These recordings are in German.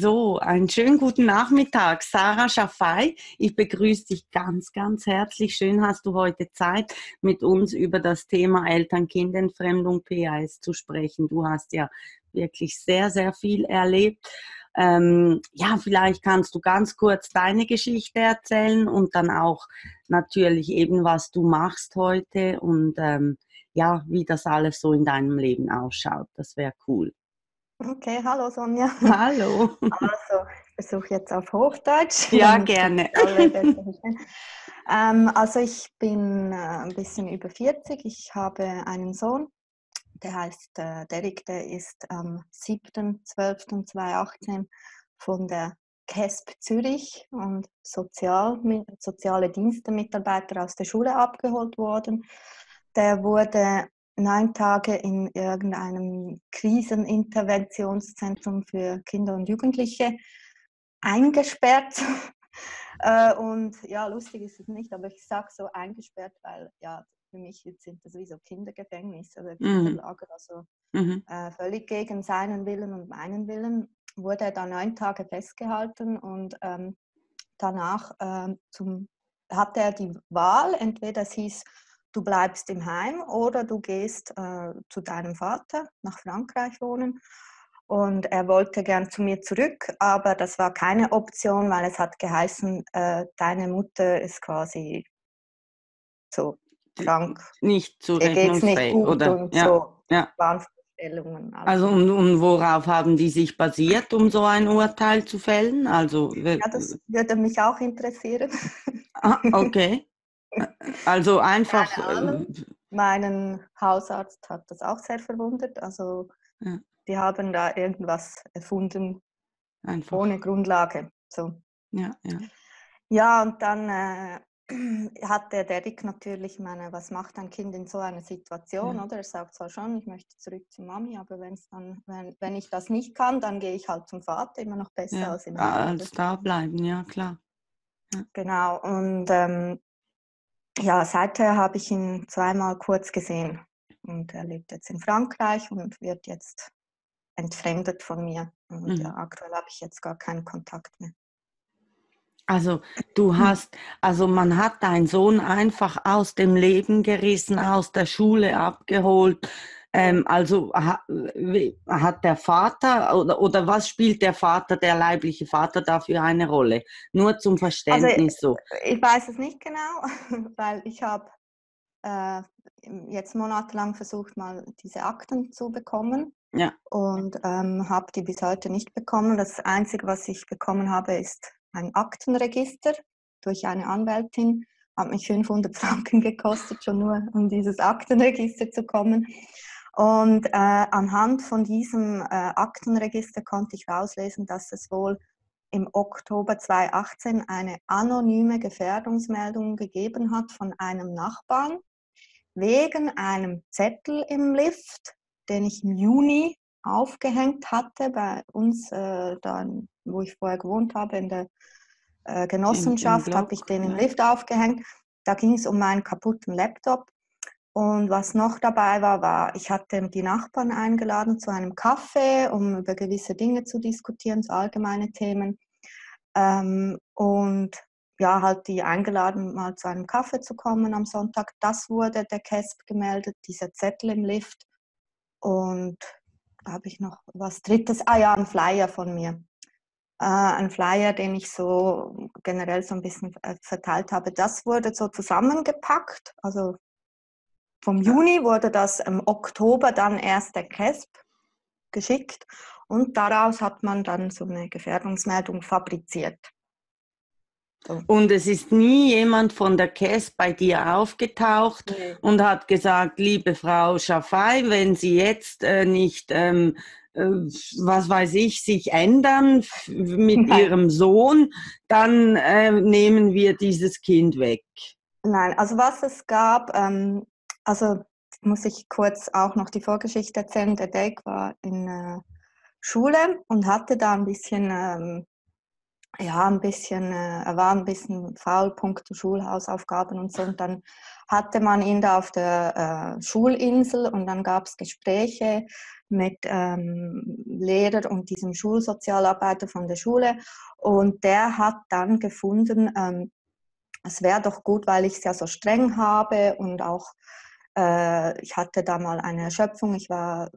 So, einen schönen guten Nachmittag. Sarah Schaffei, ich begrüße dich ganz, ganz herzlich. Schön hast du heute Zeit, mit uns über das Thema Eltern-Kind-Entfremdung PAS zu sprechen. Du hast ja wirklich sehr, sehr viel erlebt. Ähm, ja, vielleicht kannst du ganz kurz deine Geschichte erzählen und dann auch natürlich eben, was du machst heute und ähm, ja, wie das alles so in deinem Leben ausschaut. Das wäre cool. Okay, hallo Sonja. Hallo. Also, ich versuche jetzt auf Hochdeutsch. Ja, gerne. ähm, also ich bin äh, ein bisschen über 40. Ich habe einen Sohn, der heißt äh, Derek, der ist am 7.12.2018 von der KESP Zürich und Sozial, soziale Dienste-Mitarbeiter aus der Schule abgeholt worden. Der wurde neun Tage in irgendeinem Kriseninterventionszentrum für Kinder und Jugendliche eingesperrt. Äh, und ja, lustig ist es nicht, aber ich sage so eingesperrt, weil ja, für mich sind das wie so Kindergefängnisse oder mhm. Kinderlager, also mhm. äh, völlig gegen seinen Willen und meinen Willen wurde er da neun Tage festgehalten und ähm, danach ähm, zum, hatte er die Wahl, entweder es hieß, du bleibst im Heim oder du gehst äh, zu deinem Vater nach Frankreich wohnen. Und er wollte gern zu mir zurück, aber das war keine Option, weil es hat geheißen, äh, deine Mutter ist quasi so krank. Nicht zu nicht gut oder? Ja. so ja. Also, also und, und, worauf haben die sich basiert, um so ein Urteil zu fällen? Also, ja, das würde mich auch interessieren. Ah, okay. Also einfach. Äh, Meinen Hausarzt hat das auch sehr verwundert. Also ja. die haben da irgendwas erfunden einfach. ohne Grundlage. So. Ja, ja. Ja, und dann äh, hat der Derek natürlich, meine, was macht ein Kind in so einer Situation, ja. oder? Er sagt zwar schon, ich möchte zurück zu Mami, aber wenn's dann, wenn, wenn ich das nicht kann, dann gehe ich halt zum Vater, immer noch besser ja, als im Als da bleiben, ja klar. Genau, und ähm, ja, seither habe ich ihn zweimal kurz gesehen. Und er lebt jetzt in Frankreich und wird jetzt entfremdet von mir. Und mhm. ja, aktuell habe ich jetzt gar keinen Kontakt mehr. Also du hast, also man hat deinen Sohn einfach aus dem Leben gerissen, aus der Schule abgeholt, ähm, also ha, hat der Vater oder, oder was spielt der Vater, der leibliche Vater dafür eine Rolle? Nur zum also, Verständnis also, so. Ich weiß es nicht genau, weil ich habe äh, jetzt monatelang versucht, mal diese Akten zu bekommen. Ja. Und ähm, habe die bis heute nicht bekommen. Das Einzige, was ich bekommen habe, ist ein Aktenregister durch eine Anwältin. Hat mich 500 Franken gekostet, schon nur um dieses Aktenregister zu kommen. Und äh, anhand von diesem äh, Aktenregister konnte ich rauslesen, dass es wohl im Oktober 2018 eine anonyme Gefährdungsmeldung gegeben hat von einem Nachbarn wegen einem Zettel im Lift, den ich im Juni aufgehängt hatte bei uns, äh, da, wo ich vorher gewohnt habe, in der äh, Genossenschaft, habe ich den im Lift aufgehängt. Da ging es um meinen kaputten Laptop und was noch dabei war, war, ich hatte die Nachbarn eingeladen zu einem Kaffee, um über gewisse Dinge zu diskutieren, so allgemeine Themen. Ähm, und ja, halt die eingeladen, mal zu einem Kaffee zu kommen am Sonntag. Das wurde der CASP gemeldet, dieser Zettel im Lift. Und da habe ich noch was Drittes. Ah ja, ein Flyer von mir. Äh, ein Flyer, den ich so generell so ein bisschen äh, verteilt habe. Das wurde so zusammengepackt, also vom Juni wurde das im Oktober dann erst der CASP geschickt und daraus hat man dann so eine Gefährdungsmeldung fabriziert. So. Und es ist nie jemand von der CASP bei dir aufgetaucht nee. und hat gesagt, liebe Frau Schaffei, wenn Sie jetzt äh, nicht, ähm, äh, was weiß ich, sich ändern mit Nein. Ihrem Sohn, dann äh, nehmen wir dieses Kind weg. Nein, also was es gab, ähm, also muss ich kurz auch noch die Vorgeschichte erzählen. Der Dake war in äh, Schule und hatte da ein bisschen, ähm, ja, ein bisschen, äh, er war ein bisschen faul, Punkte Schulhausaufgaben und so. Und dann hatte man ihn da auf der äh, Schulinsel und dann gab es Gespräche mit ähm, Lehrer und diesem Schulsozialarbeiter von der Schule. Und der hat dann gefunden, ähm, es wäre doch gut, weil ich es ja so streng habe und auch äh, ich hatte da mal eine Erschöpfung. Ich war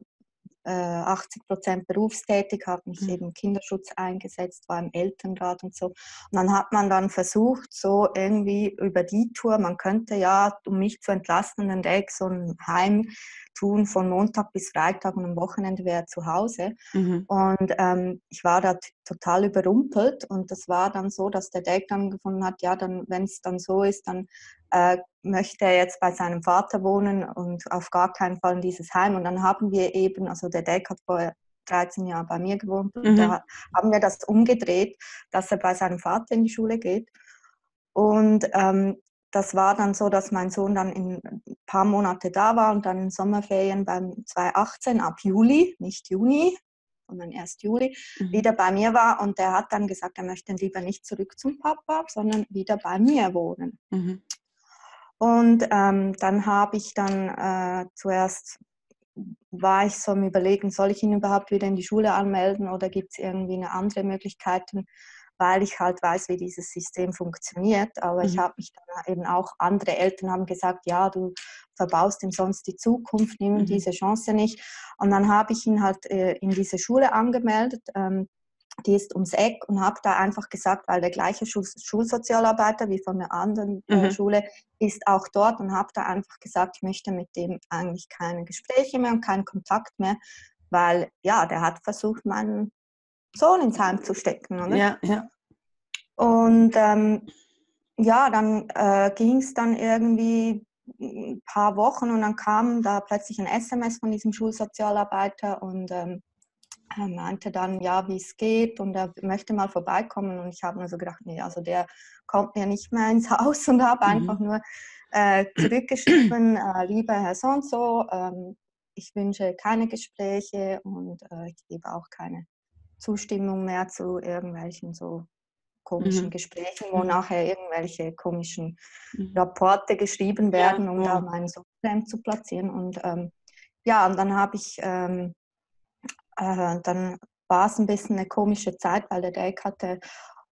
80 äh, Prozent berufstätig, habe mich mhm. eben Kinderschutz eingesetzt, war im Elternrat und so. Und dann hat man dann versucht, so irgendwie über die Tour, man könnte ja, um mich zu entlasten, den Tag so ein Heim tun von Montag bis Freitag und am Wochenende wäre er zu Hause. Mhm. Und ähm, ich war da total überrumpelt und das war dann so, dass der Dad dann gefunden hat, ja, dann, wenn es dann so ist, dann äh, möchte er jetzt bei seinem Vater wohnen und auf gar keinen Fall in dieses Heim. Und dann haben wir eben, also der Dad hat vorher 13 Jahre bei mir gewohnt und mhm. da haben wir das umgedreht, dass er bei seinem Vater in die Schule geht. Und ähm, das war dann so, dass mein Sohn dann in ein paar Monate da war und dann in Sommerferien beim 2018 ab Juli, nicht Juni, sondern erst Juli, mhm. wieder bei mir war. Und der hat dann gesagt, er möchte lieber nicht zurück zum Papa, sondern wieder bei mir wohnen. Mhm. Und ähm, dann habe ich dann äh, zuerst, war ich so im Überlegen, soll ich ihn überhaupt wieder in die Schule anmelden oder gibt es irgendwie eine andere Möglichkeit? weil ich halt weiß, wie dieses System funktioniert. Aber mhm. ich habe mich dann eben auch, andere Eltern haben gesagt, ja, du verbaust ihm sonst die Zukunft, nimm mhm. diese Chance nicht. Und dann habe ich ihn halt äh, in diese Schule angemeldet. Ähm, die ist ums Eck und habe da einfach gesagt, weil der gleiche Schul Schulsozialarbeiter wie von der anderen äh, mhm. Schule ist auch dort und habe da einfach gesagt, ich möchte mit dem eigentlich keine Gespräche mehr und keinen Kontakt mehr, weil ja, der hat versucht, meinen Sohn ins Heim zu stecken. Oder? Ja, ja. Und ähm, ja, dann äh, ging es dann irgendwie ein paar Wochen und dann kam da plötzlich ein SMS von diesem Schulsozialarbeiter und ähm, er meinte dann, ja, wie es geht und er möchte mal vorbeikommen. Und ich habe mir so gedacht, nee, also der kommt mir nicht mehr ins Haus und habe mhm. einfach nur äh, zurückgeschrieben, äh, lieber Herr so und so, ähm, ich wünsche keine Gespräche und äh, ich gebe auch keine Zustimmung mehr zu irgendwelchen so komischen mhm. Gesprächen, wo mhm. nachher irgendwelche komischen mhm. Rapporte geschrieben werden, ja, um ja. da meinen Sohn zu platzieren. Und ähm, ja, und dann habe ich, ähm, äh, dann war es ein bisschen eine komische Zeit, weil der Dake hatte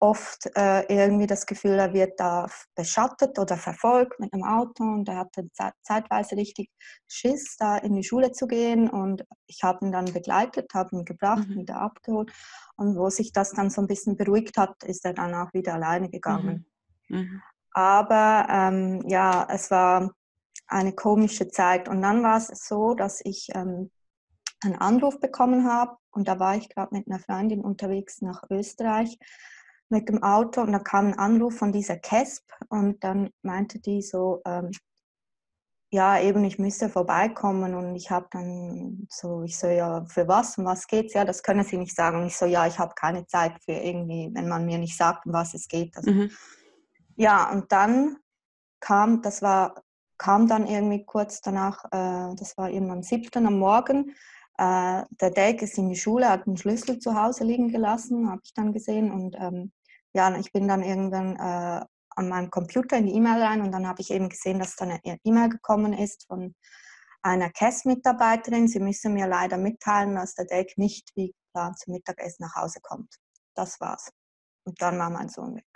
oft äh, irgendwie das Gefühl, er wird da beschattet oder verfolgt mit einem Auto und er hatte zeitweise richtig Schiss, da in die Schule zu gehen und ich habe ihn dann begleitet, habe ihn gebracht, mhm. wieder abgeholt und wo sich das dann so ein bisschen beruhigt hat, ist er dann auch wieder alleine gegangen. Mhm. Mhm. Aber ähm, ja, es war eine komische Zeit und dann war es so, dass ich ähm, einen Anruf bekommen habe und da war ich gerade mit einer Freundin unterwegs nach Österreich mit dem Auto und da kam ein Anruf von dieser CASP und dann meinte die so, ähm, ja, eben, ich müsste vorbeikommen und ich habe dann so, ich so, ja, für was, um was geht's? Ja, das können Sie nicht sagen. Und ich so, ja, ich habe keine Zeit für irgendwie, wenn man mir nicht sagt, um was es geht. Also, mhm. Ja, und dann kam, das war, kam dann irgendwie kurz danach, äh, das war eben am 7. am Morgen, äh, der Dake ist in die Schule, hat einen Schlüssel zu Hause liegen gelassen, habe ich dann gesehen und ähm, ja, ich bin dann irgendwann äh, an meinem Computer in die E-Mail rein und dann habe ich eben gesehen, dass da eine E-Mail gekommen ist von einer CAS-Mitarbeiterin. Sie müssen mir leider mitteilen, dass der Deck nicht wie geplant zum Mittagessen nach Hause kommt. Das war's. Und dann war mein Sohn weg.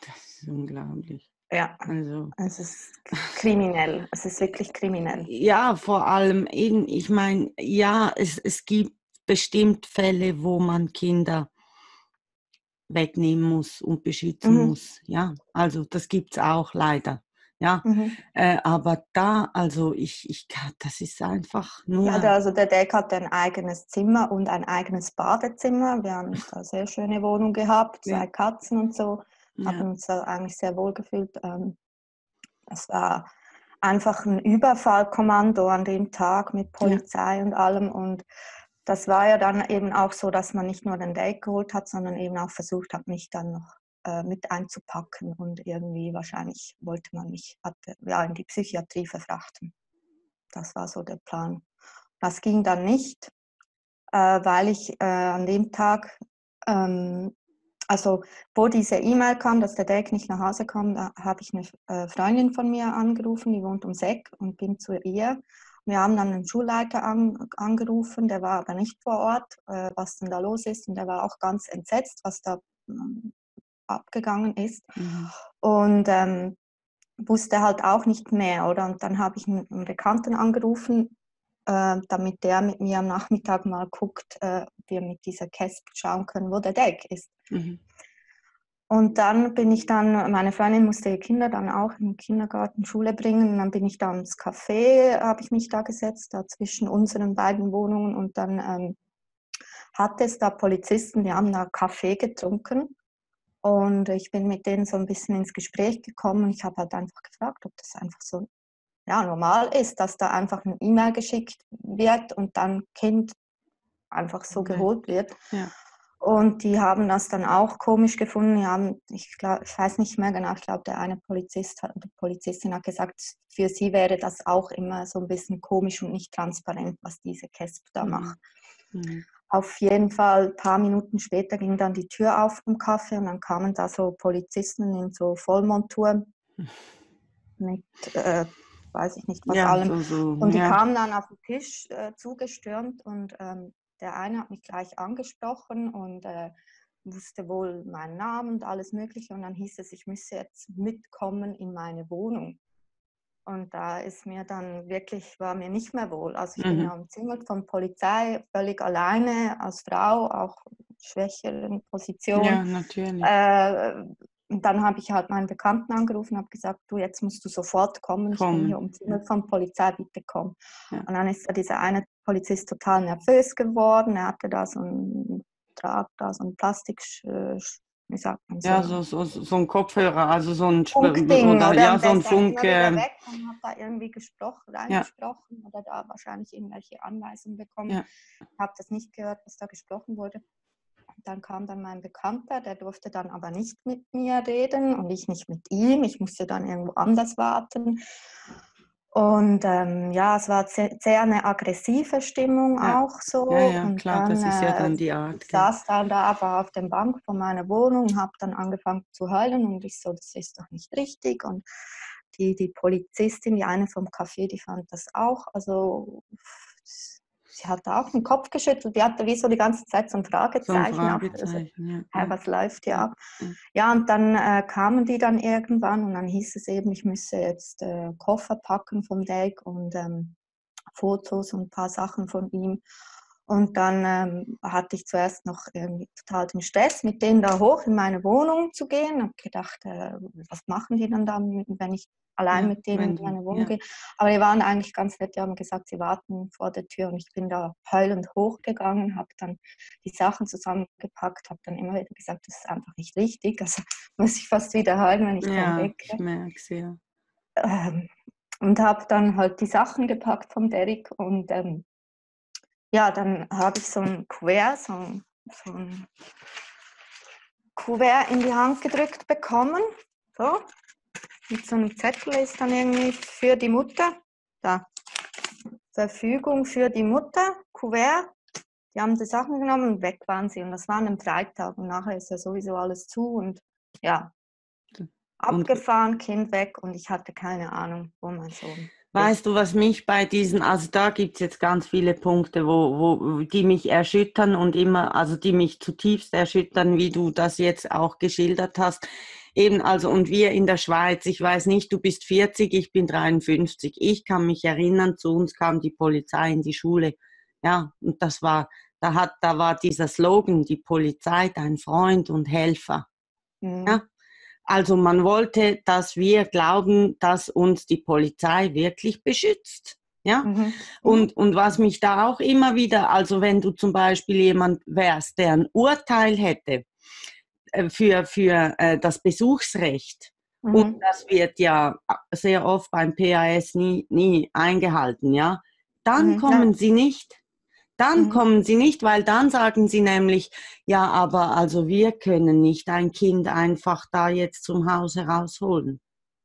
Das ist unglaublich. Ja, also es ist kriminell. Es ist wirklich kriminell. Ja, vor allem, ich meine, ja, es, es gibt bestimmt Fälle, wo man Kinder wegnehmen muss und beschützen mhm. muss. Ja, also das gibt es auch leider. Ja, mhm. äh, aber da, also ich, ich, das ist einfach nur. Ja, also der Deck hat ein eigenes Zimmer und ein eigenes Badezimmer. Wir haben eine sehr schöne Wohnung gehabt, zwei ja. Katzen und so. Ja. Haben uns da eigentlich sehr wohl gefühlt. Ähm, es war einfach ein Überfallkommando an dem Tag mit Polizei ja. und allem und das war ja dann eben auch so, dass man nicht nur den Date geholt hat, sondern eben auch versucht hat, mich dann noch äh, mit einzupacken und irgendwie wahrscheinlich wollte man mich hatte, ja, in die Psychiatrie verfrachten. Das war so der Plan. Das ging dann nicht, äh, weil ich äh, an dem Tag, ähm, also wo diese E-Mail kam, dass der Date nicht nach Hause kam, da habe ich eine äh, Freundin von mir angerufen, die wohnt ums Eck und bin zu ihr wir haben dann den Schulleiter an, angerufen, der war aber nicht vor Ort, äh, was denn da los ist. Und der war auch ganz entsetzt, was da ähm, abgegangen ist. Mhm. Und ähm, wusste halt auch nicht mehr, oder? Und dann habe ich einen, einen Bekannten angerufen, äh, damit der mit mir am Nachmittag mal guckt, äh, wir mit dieser Käst schauen können, wo der Deck ist. Mhm. Und dann bin ich dann, meine Freundin musste ihre Kinder dann auch in den Kindergarten, Schule bringen. Und dann bin ich da ins Café, habe ich mich da gesetzt, da zwischen unseren beiden Wohnungen. Und dann ähm, hatte es da Polizisten, die haben da Kaffee getrunken. Und ich bin mit denen so ein bisschen ins Gespräch gekommen. Ich habe halt einfach gefragt, ob das einfach so ja, normal ist, dass da einfach ein E-Mail geschickt wird und dann Kind einfach so okay. geholt wird. Ja. Und die haben das dann auch komisch gefunden. Die haben, ich, glaub, ich weiß nicht mehr genau, ich glaube, der eine Polizist hat, die Polizistin hat gesagt, für sie wäre das auch immer so ein bisschen komisch und nicht transparent, was diese CASP da mhm. macht. Mhm. Auf jeden Fall, ein paar Minuten später ging dann die Tür auf im Kaffee und dann kamen da so Polizisten in so Vollmontur mit, äh, weiß ich nicht was ja, allem. So, so, und die ja. kamen dann auf den Tisch äh, zugestürmt und ähm, der eine hat mich gleich angesprochen und äh, wusste wohl meinen Namen und alles Mögliche. Und dann hieß es, ich müsse jetzt mitkommen in meine Wohnung. Und da ist mir dann wirklich, war mir nicht mehr wohl. Also ich mhm. bin ja umzingelt von Polizei, völlig alleine als Frau, auch schwächeren Position. Ja, natürlich. Äh, und dann habe ich halt meinen Bekannten angerufen und habe gesagt, du, jetzt musst du sofort kommen. Ich komm. bin hier umzingelt von Polizei, bitte komm. Ja. Und dann ist da dieser eine Polizist total nervös geworden. Er hatte da so ein Trag, da so ein Plastik, äh, wie sagt man so? Ja, so, so, so ein Kopfhörer, also so ein Funkding oder, oder ja, so ein Funk. Ähm, weg und hat da irgendwie gesprochen, reingesprochen ja. oder da wahrscheinlich irgendwelche Anweisungen bekommen. Ja. Ich habe das nicht gehört, was da gesprochen wurde. Dann kam dann mein Bekannter, der durfte dann aber nicht mit mir reden und ich nicht mit ihm. Ich musste dann irgendwo anders warten. Und ähm, ja, es war sehr, sehr, eine aggressive Stimmung ja. auch so. Ja, ja und klar, dann, das ist ja dann die Art. Ich saß dann da aber auf der Bank von meiner Wohnung und habe dann angefangen zu heulen und ich so, das ist doch nicht richtig. Und die, die Polizistin, die eine vom Café, die fand das auch. Also sie hatte auch den Kopf geschüttelt, die hatte wie so die ganze Zeit so ein Fragezeichen. So ein Fragezeichen also, ja. was läuft hier ab? Ja, und dann äh, kamen die dann irgendwann und dann hieß es eben, ich müsse jetzt äh, Koffer packen vom Deck und ähm, Fotos und ein paar Sachen von ihm. Und dann ähm, hatte ich zuerst noch irgendwie total den Stress, mit denen da hoch in meine Wohnung zu gehen. Habe gedacht, äh, was machen die dann da, wenn ich allein ja, mit denen in meine Wohnung ja. gehe? Aber die waren eigentlich ganz nett, die haben gesagt, sie warten vor der Tür. Und ich bin da heulend hochgegangen, habe dann die Sachen zusammengepackt, habe dann immer wieder gesagt, das ist einfach nicht richtig. Also muss ich fast wieder heulen, wenn ich ja, weg ich merke ja. Ähm, und habe dann halt die Sachen gepackt vom Derek und ähm, ja, dann habe ich so ein Kuvert, so ein, so ein Kuvert in die Hand gedrückt bekommen. So. Mit so einem Zettel ist dann irgendwie für die Mutter. Da. Verfügung für die Mutter, Kuvert. Die haben die Sachen genommen und weg waren sie. Und das war einem Freitag. Und nachher ist ja sowieso alles zu. Und ja, abgefahren, Kind weg. Und ich hatte keine Ahnung, wo mein Sohn Weißt du, was mich bei diesen, also da gibt es jetzt ganz viele Punkte, wo, wo, die mich erschüttern und immer, also die mich zutiefst erschüttern, wie du das jetzt auch geschildert hast. Eben, also, und wir in der Schweiz, ich weiß nicht, du bist 40, ich bin 53. Ich kann mich erinnern, zu uns kam die Polizei in die Schule. Ja, und das war, da hat, da war dieser Slogan, die Polizei, dein Freund und Helfer. Mhm. Ja, also man wollte, dass wir glauben, dass uns die Polizei wirklich beschützt. Ja, mhm. mhm. und, und was mich da auch immer wieder, also wenn du zum Beispiel jemand wärst, der ein Urteil hätte äh, für, für äh, das Besuchsrecht, mhm. und das wird ja sehr oft beim PAS nie, nie eingehalten, ja, dann mhm, kommen ja. sie nicht. Dann mhm. kommen sie nicht, weil dann sagen sie nämlich, ja, aber also wir können nicht ein Kind einfach da jetzt zum Haus herausholen.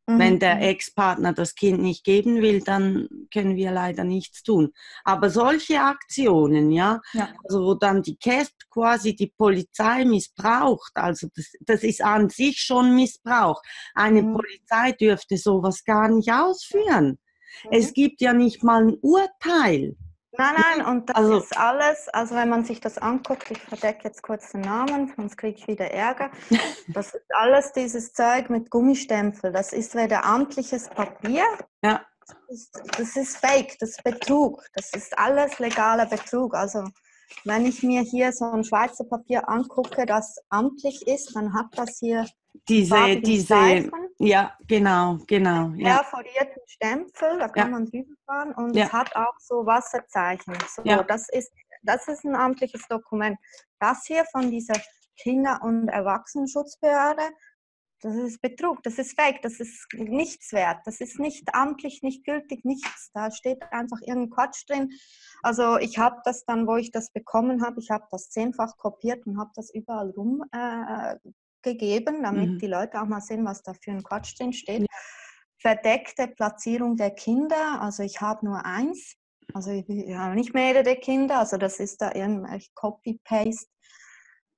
Mhm. Wenn der mhm. Ex-Partner das Kind nicht geben will, dann können wir leider nichts tun. Aber solche Aktionen, ja, ja. also wo dann die CASP quasi die Polizei missbraucht, also das, das ist an sich schon Missbrauch. Eine mhm. Polizei dürfte sowas gar nicht ausführen. Mhm. Es gibt ja nicht mal ein Urteil. Nein, nein, und das also, ist alles, also wenn man sich das anguckt, ich verdecke jetzt kurz den Namen, sonst kriege ich wieder Ärger. Das ist alles dieses Zeug mit Gummistempel. Das ist weder amtliches Papier, ja. das, ist, das ist Fake, das ist Betrug. Das ist alles legaler Betrug. Also wenn ich mir hier so ein Schweizer Papier angucke, das amtlich ist, dann hat das hier diese, diese, Streifen, ja, genau, genau. Ja. Perforierten Stempel, da kann ja. man drüber fahren und ja. es hat auch so Wasserzeichen. So, ja. das, ist, das ist ein amtliches Dokument. Das hier von dieser Kinder- und Erwachsenenschutzbehörde, das ist Betrug, das ist Fake, das ist nichts wert, das ist nicht amtlich, nicht gültig, nichts. Da steht einfach irgendein Quatsch drin. Also ich habe das dann, wo ich das bekommen habe, ich habe das zehnfach kopiert und habe das überall rumgegeben, äh, damit mhm. die Leute auch mal sehen, was da für ein Quatsch drin steht. Ja. Verdeckte Platzierung der Kinder, also ich habe nur eins, also ich, habe nicht mehrere Kinder, also das ist da irgendwie Copy-Paste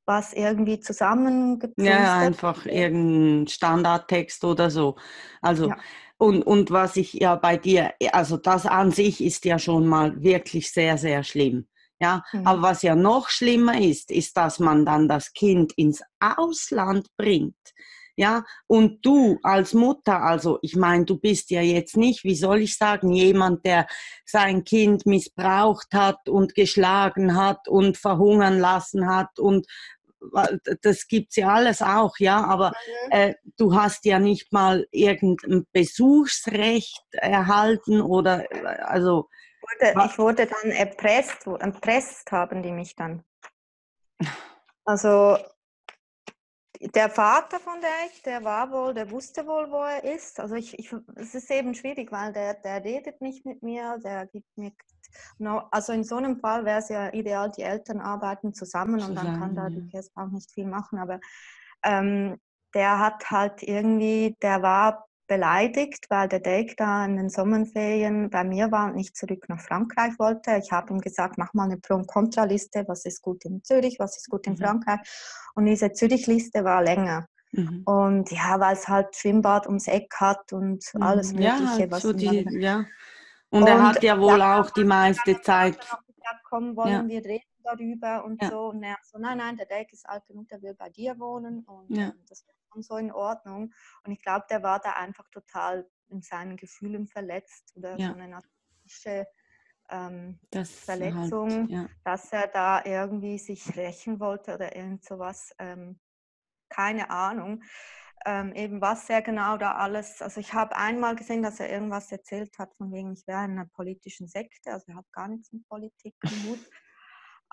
was irgendwie zusammengepustet. Ja, einfach irgendein Standardtext oder so. Also ja. und, und was ich ja bei dir, also das an sich ist ja schon mal wirklich sehr, sehr schlimm. Ja, mhm. aber was ja noch schlimmer ist, ist, dass man dann das Kind ins Ausland bringt. Ja, und du als Mutter, also ich meine, du bist ja jetzt nicht, wie soll ich sagen, jemand, der sein Kind missbraucht hat und geschlagen hat und verhungern lassen hat und das gibt's ja alles auch, ja, aber mhm. äh, du hast ja nicht mal irgendein Besuchsrecht erhalten oder also. Ich wurde dann erpresst, erpresst haben die mich dann. Also der Vater von der Eich, der war wohl, der wusste wohl, wo er ist. Also ich, ich, es ist eben schwierig, weil der, der redet nicht mit mir, der gibt mir, also in so einem Fall wäre es ja ideal, die Eltern arbeiten zusammen, zusammen und dann kann da die auch nicht viel machen. Aber ähm, der hat halt irgendwie, der war beleidigt, weil der Dake da in den Sommerferien bei mir war und nicht zurück nach Frankreich wollte. Ich habe ihm gesagt, mach mal eine Pro- und Kontraliste, was ist gut in Zürich, was ist gut in mhm. Frankreich. Und diese Zürich-Liste war länger. Mhm. Und ja, weil es halt Schwimmbad ums Eck hat und mhm. alles Mögliche. Ja, was so die, ja. Und, und, er hat ja wohl auch die meiste Zeit. Gesagt, komm, wollen ja. wir reden darüber und ja. so. Und er so, nein, nein, der Dake ist alt genug, der will bei dir wohnen. Und ja. das und so in Ordnung. Und ich glaube, der war da einfach total in seinen Gefühlen verletzt oder ja. so eine narzisstische ähm, das Verletzung, halt, ja. dass er da irgendwie sich rächen wollte oder irgend sowas. Ähm, keine Ahnung. Ähm, eben was er genau da alles, also ich habe einmal gesehen, dass er irgendwas erzählt hat, von wegen, ich wäre in einer politischen Sekte, also er hat gar nichts mit Politik im Hut.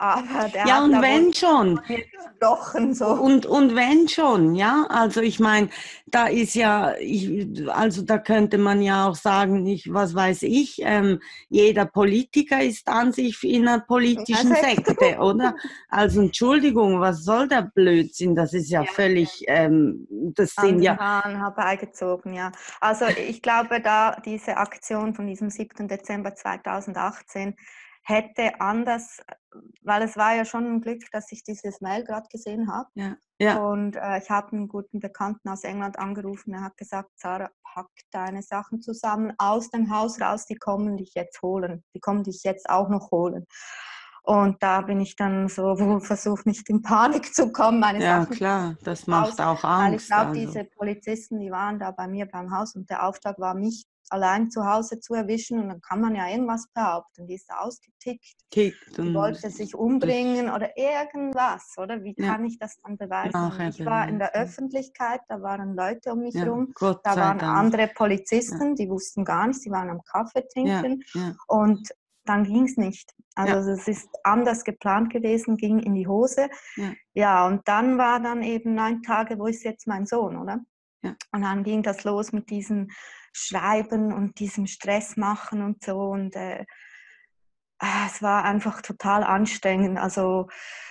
Aber der ja, und wenn schon. Gesprochen, so. Und, und wenn schon, ja. Also ich meine, da ist ja, ich, also da könnte man ja auch sagen, ich, was weiß ich, ähm, jeder Politiker ist an sich in einer politischen Sekte, oder? Also Entschuldigung, was soll der Blödsinn? Das ist ja, ja. völlig, ähm, das sind An ja... Haaren herbeigezogen, ja. Also ich glaube, da diese Aktion von diesem 7. Dezember 2018 hätte anders, weil es war ja schon ein Glück, dass ich dieses Mail gerade gesehen habe. Ja. Ja. Und äh, ich habe einen guten Bekannten aus England angerufen. Er hat gesagt, Sarah, pack deine Sachen zusammen aus dem Haus raus, die kommen dich jetzt holen. Die kommen dich jetzt auch noch holen. Und da bin ich dann so versucht, nicht in Panik zu kommen. Meine ja, Sachen klar, das macht auch Angst. Weil ich glaube, also. diese Polizisten, die waren da bei mir beim Haus und der Auftrag war, mich allein zu Hause zu erwischen und dann kann man ja irgendwas behaupten. Die ist ausgetickt, Tickt die wollte sich umbringen oder irgendwas, oder? Wie kann ja. ich das dann beweisen? Nachher ich war in der Öffentlichkeit, da waren Leute um mich ja, da waren Dank. andere Polizisten, ja. die wussten gar nichts, die waren am Kaffee trinken und dann ging es nicht. Also es ist anders geplant gewesen, ging in die Hose. Ja. und dann war dann eben neun Tage, wo ist jetzt mein Sohn, oder? Ja. Und dann ging das los mit diesen Schreiben und diesem Stress machen und so. Und äh, ah, es war einfach total anstrengend. Also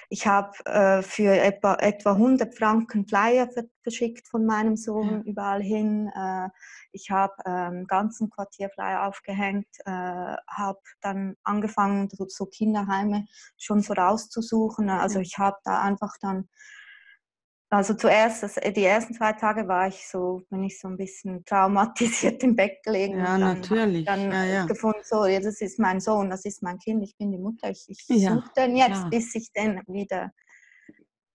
ich habe äh, für etwa, etwa 100 Franken Flyer verschickt von meinem Sohn ja. überall hin. Äh, ich habe ähm, ganzen Quartierflyer aufgehängt, äh, habe dann angefangen, so, so, Kinderheime schon vorauszusuchen. Also ich habe da einfach dann Also zuerst, das, die ersten zwei Tage war ich so, bin ich so ein bisschen traumatisiert im Bett gelegen. Ja, dann natürlich. Dann ja, ja. gefunden, so, ja, das ist mein Sohn, das ist mein Kind, ich bin die Mutter, ich, ich Ja, suche den jetzt, bis ich den wieder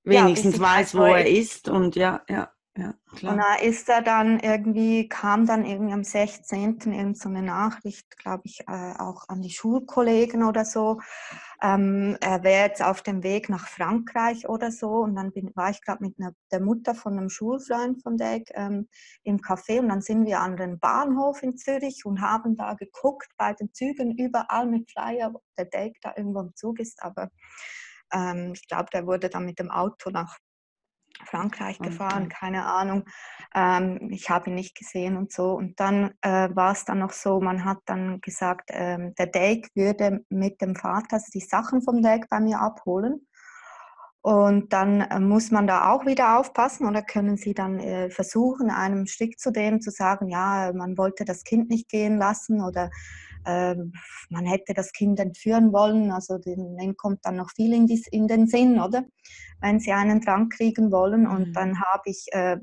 Wenigstens weiß, wo er ist und ja, ja, ja, Und da ist er dann irgendwie, kam dann irgendwie am 16. irgend so eine Nachricht, glaube ich, äh, auch an die Schulkollegen oder so. Ähm, er wäre jetzt auf dem Weg nach Frankreich oder so. Und dann bin, war ich gerade mit einer, der Mutter von einem Schulfreund von Deg ähm, im Café. Und dann sind wir an den Bahnhof in Zürich und haben da geguckt bei den Zügen überall mit Flyer, ob der Deg da irgendwo im Zug ist. Aber ähm, ich glaube, der wurde dann mit dem Auto nach Frankreich gefahren, Frankreich. keine Ahnung. Ähm, ich habe ihn nicht gesehen und so. Und dann äh, war es dann noch so, man hat dann gesagt, ähm, der Dake würde mit dem Vater die Sachen vom Dake bei mir abholen. Und dann äh, muss man da auch wieder aufpassen oder können Sie dann äh, versuchen, einem Strick zu dem zu sagen, ja, man wollte das Kind nicht gehen lassen oder ähm, man hätte das Kind entführen wollen. Also denen kommt dann noch viel in, dies, in den Sinn, oder? Wenn sie einen dran kriegen wollen. Und Mhm. dann habe ich äh,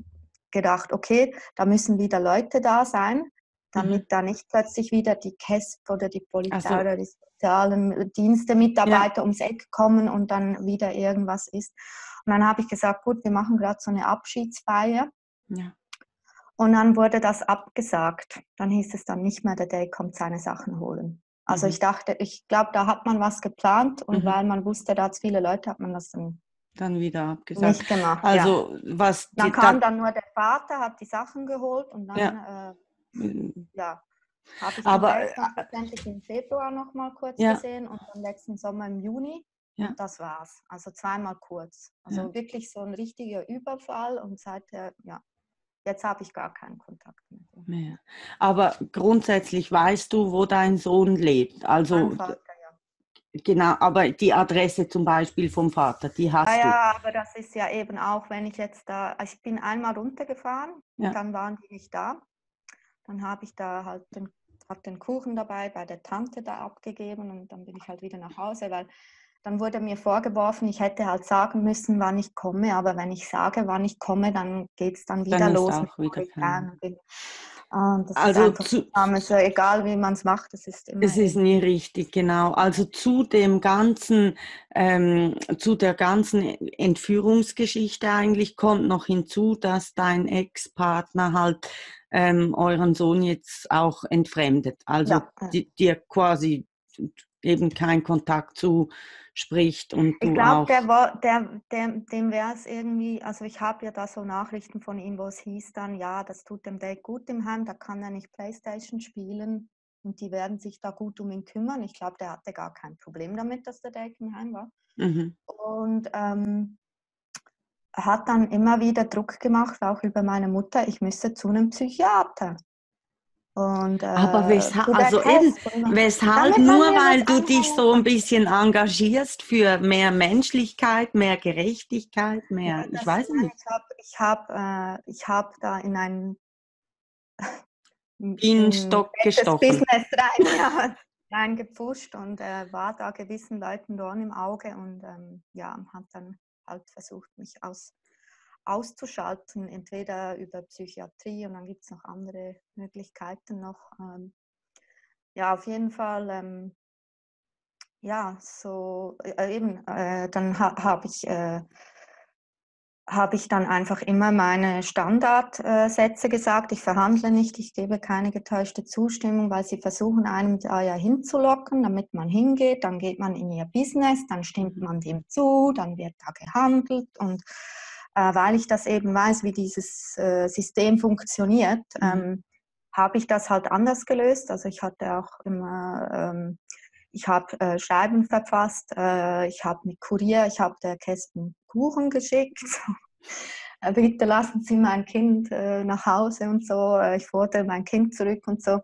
gedacht, okay, da müssen wieder Leute da sein, damit da nicht plötzlich wieder die KESP oder die Polizei Mhm. Also- oder die sozialen Dienste Mitarbeiter ums Eck kommen und dann wieder irgendwas ist. Und dann habe ich gesagt, gut, wir machen gerade so eine Abschiedsfeier. Ja. Und dann wurde das abgesagt. Dann hieß es dann nicht mehr, der Day kommt seine Sachen holen. Also Mhm. ich dachte, ich glaube, da hat man was geplant und Mhm. weil man wusste, da hat es viele Leute, hat man das dann Dann wieder abgesagt. nicht gemacht. ja. Also was Dann kam da, dann nur der Vater, hat die Sachen geholt und dann, ja, äh, ja habe ich Aber, äh, schlussendlich im Februar noch mal kurz Ja. gesehen und dann letzten Sommer im Juni. Ja. Und das war's. Also zweimal kurz. Also Ja. wirklich so ein richtiger Überfall und seither, ja, jetzt habe ich gar keinen Kontakt mehr. mehr. Aber grundsätzlich weißt du, wo dein Sohn lebt. Also ja. genau, aber die Adresse zum Beispiel vom Vater, die hast Ah du. ja, aber das ist ja eben auch, wenn ich jetzt da, also ich bin einmal runtergefahren, Ja. dann waren die nicht da. Dann habe ich da halt den, hab den Kuchen dabei bei der Tante da abgegeben und dann bin ich halt wieder nach Hause, weil dann wurde mir vorgeworfen, ich hätte halt sagen müssen, wann ich komme, aber wenn ich sage, wann ich komme, dann geht es dann wieder Dann los. auch wieder Und das Also ist zu- also egal wie man es macht, es ist immer Es ist nie richtig, genau. Also zu dem ganzen, ähm, zu der ganzen Entführungsgeschichte eigentlich kommt noch hinzu, dass dein Ex-Partner halt ähm, euren Sohn jetzt auch entfremdet. Also Ja, ja. di- dir quasi eben keinen Kontakt zuspricht und du Ich glaube, der, war- der, der, dem wäre es irgendwie, also ich habe ja da so Nachrichten von ihm, wo es hieß dann, ja, das tut dem Date gut im Heim, da kann er nicht Playstation spielen und die werden sich da gut um ihn kümmern. Ich glaube, der hatte gar kein Problem damit, dass der Date im Heim war. Mhm. Und ähm, hat dann immer wieder Druck gemacht, auch über meine Mutter, ich müsse zu einem Psychiater. Und, Aber äh, weshalb, zu der also eben, weshalb nur, weil du dich so ein bisschen engagierst für mehr Menschlichkeit, mehr Gerechtigkeit, mehr, Ja, ich weiß nein, nicht. Ich habe ich hab, äh, hab da in ein Bienenstock nettes gestochen. Business rein, ja, reingepusht und äh, war da gewissen Leuten Dorn im Auge und ähm, ja, hat dann halt versucht, mich aus, auszuschalten, entweder über Psychiatrie und dann gibt es noch andere Möglichkeiten noch. Ähm, ja, auf jeden Fall. Ähm, ja, so äh, eben, äh, dann ha habe ich, äh, habe ich dann einfach immer meine Standardsätze gesagt. Ich verhandle nicht, ich gebe keine getäuschte Zustimmung, weil sie versuchen, einem da ja hinzulocken, damit man hingeht. Dann geht man in ihr Business, dann stimmt man dem zu, dann wird da gehandelt. Und äh, weil ich das eben weiß, wie dieses äh, System funktioniert, Mhm. ähm, habe ich das halt anders gelöst. Also ich hatte auch immer, ähm, ich habe äh, Schreiben verfasst, äh, ich habe mit Kurier, ich habe der Kästen Kuchen geschickt. Äh, Bitte lassen Sie mein Kind äh, nach Hause und so. Äh, ich fordere mein Kind zurück und so.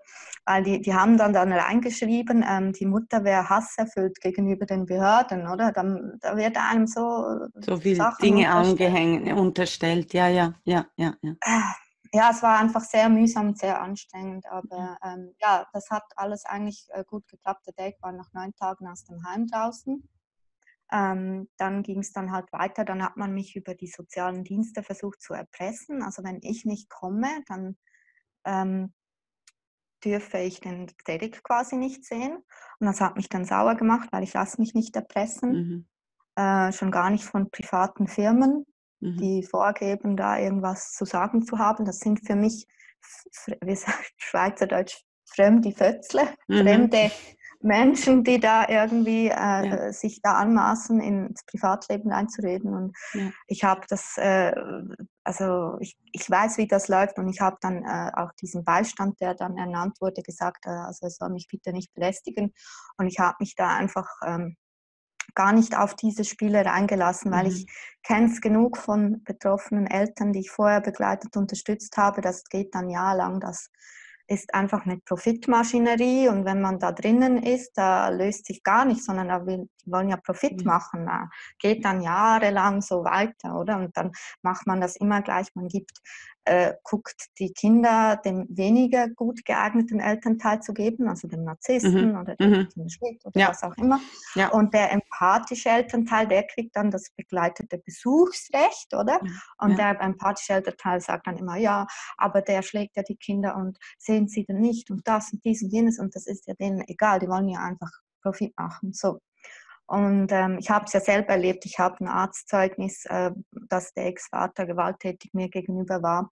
Weil die, die haben dann, dann reingeschrieben, ähm, die Mutter wäre hasserfüllt gegenüber den Behörden, oder? Dann, da wird einem so, So viele Sachen Dinge angehängt, unterstellt. Ja, ja, ja, ja, ja. Ja, es war einfach sehr mühsam, sehr anstrengend, aber ähm, ja, das hat alles eigentlich äh, gut geklappt. Der Date war nach neun Tagen aus dem Heim draußen. Ähm, dann ging es dann halt weiter, dann hat man mich über die sozialen Dienste versucht zu erpressen. Also wenn ich nicht komme, dann ähm, dürfe ich den Derek quasi nicht sehen. Und das hat mich dann sauer gemacht, weil ich lasse mich nicht erpressen. Mhm. Äh, schon gar nicht von privaten Firmen, mhm. die vorgeben, da irgendwas zu sagen zu haben. Das sind für mich, wie sagt Schweizerdeutsch, fremde Fötzle, mhm. fremde Menschen, die da irgendwie äh, ja. sich da anmaßen, ins Privatleben einzureden. Und ja. ich habe das, äh, also ich, ich weiß, wie das läuft und ich habe dann äh, auch diesen Beistand, der dann ernannt wurde, gesagt, äh, also er soll mich bitte nicht belästigen. Und ich habe mich da einfach ähm, gar nicht auf diese Spiele reingelassen, weil mhm. ich kenne es genug von betroffenen Eltern, die ich vorher begleitet, unterstützt habe. Das geht dann jahrelang, dass ist einfach eine Profitmaschinerie und wenn man da drinnen ist, da löst sich gar nichts, sondern da will, wollen ja Profit mhm. machen. Geht dann jahrelang so weiter, oder? Und dann macht man das immer gleich. Man gibt äh, guckt, die Kinder dem weniger gut geeigneten Elternteil zu geben, also dem Narzissten mhm. oder dem mhm. Schmidt oder ja. was auch immer. Ja. Und der empathische Elternteil, der kriegt dann das begleitete Besuchsrecht, oder? Und ja. der empathische Elternteil sagt dann immer, ja, aber der schlägt ja die Kinder und sehen sie denn nicht und das und dies und jenes und das ist ja denen egal, die wollen ja einfach Profit machen. So. Und ähm, ich habe es ja selber erlebt. Ich habe ein Arztzeugnis, äh, dass der Ex-Vater gewalttätig mir gegenüber war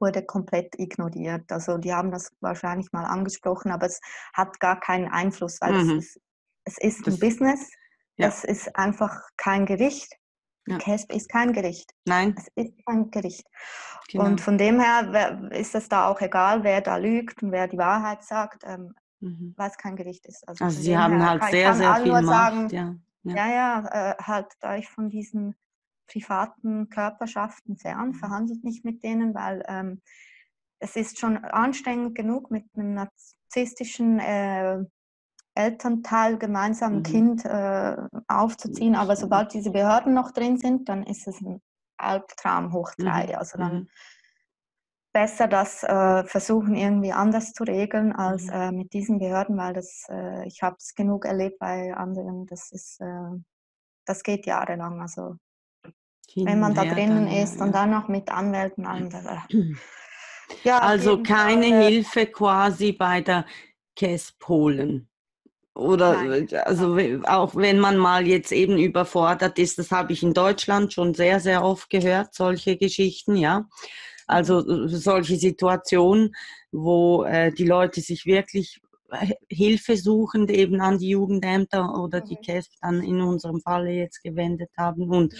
wurde komplett ignoriert. Also die haben das wahrscheinlich mal angesprochen, aber es hat gar keinen Einfluss, weil mhm. es ist, es ist das, ein Business. Ja. Es ist einfach kein Gericht. Ja. CASP ist kein Gericht. Nein. Es ist kein Gericht. Genau. Und von dem her ist es da auch egal, wer da lügt und wer die Wahrheit sagt, ähm, mhm. weil es kein Gericht ist. Also, also Sie haben halt sehr, sehr viel Macht. Sagen, ja, ja, ja, ja äh, halt da ich von diesen privaten Körperschaften fern, mhm. verhandelt nicht mit denen, weil ähm, es ist schon anstrengend genug, mit einem narzisstischen äh, Elternteil gemeinsam ein mhm. Kind äh, aufzuziehen. Aber sobald diese Behörden noch drin sind, dann ist es ein Albtraum hoch drei. Mhm. Also dann mhm. Besser das äh, versuchen irgendwie anders zu regeln als mhm. äh, mit diesen Behörden, weil das äh, ich habe es genug erlebt bei anderen. Das ist äh, das geht jahrelang. Also wenn man da drinnen dann, ist ja. und dann noch mit Anwälten andere. Ja, also keine Fall, Hilfe quasi bei der KESP holen. Oder Nein. also auch wenn man mal jetzt eben überfordert ist, das habe ich in Deutschland schon sehr, sehr oft gehört, solche Geschichten, ja. Also mhm. solche Situationen, wo äh, die Leute sich wirklich äh, Hilfe suchend eben an die Jugendämter oder die KESP dann in unserem Falle jetzt gewendet haben. Und mhm.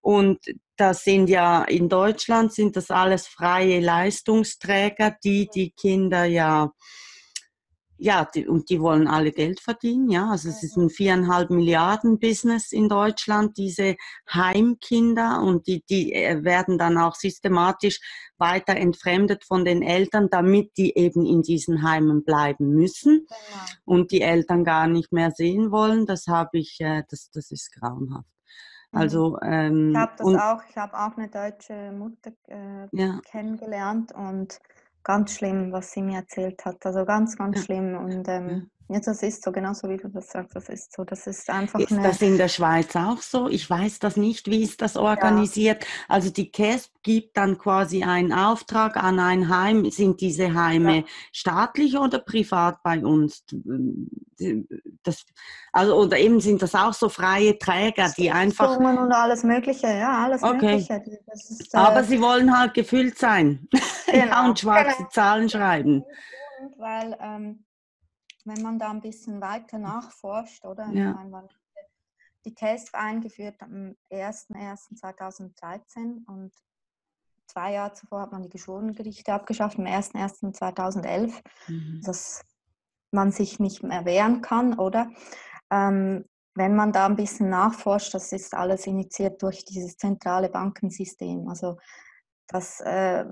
und das sind ja in Deutschland sind das alles freie Leistungsträger, die die Kinder ja ja, die, und die wollen alle Geld verdienen, ja. Also es ist ein viereinhalb Milliarden Business in Deutschland, diese Heimkinder und die, die äh, werden dann auch systematisch weiter entfremdet von den Eltern, damit die eben in diesen Heimen bleiben müssen genau. und die Eltern gar nicht mehr sehen wollen. Das habe ich, äh, das, das ist grauenhaft. Mhm. Also, ähm, ich habe das auch, ich habe auch eine deutsche Mutter äh, ja. kennengelernt und ganz schlimm, was sie mir erzählt hat. Also ganz, ganz schlimm. Und ähm, ja, das ist so, genauso wie du das sagst, das ist so. Das ist einfach. Ist das in der Schweiz auch so? Ich weiß das nicht, wie ist das organisiert? Ja. Also die CASP gibt dann quasi einen Auftrag an ein Heim. Sind diese Heime ja. staatlich oder privat bei uns? Das, also, oder eben sind das auch so freie Träger, die einfach. Und alles Mögliche, ja, alles okay. Mögliche. Ist, äh, Aber sie wollen halt gefüllt sein. Genau. und schwarze genau. Zahlen schreiben. Weil ähm, wenn man da ein bisschen weiter nachforscht, oder? Ja. Meine, die CASP eingeführt am 01.01.2013 und zwei Jahre zuvor hat man die Geschworenengerichte abgeschafft, am 01.01.2011, mhm. dass man sich nicht mehr wehren kann, oder? Ähm, wenn man da ein bisschen nachforscht, das ist alles initiiert durch dieses zentrale Bankensystem. Also das äh,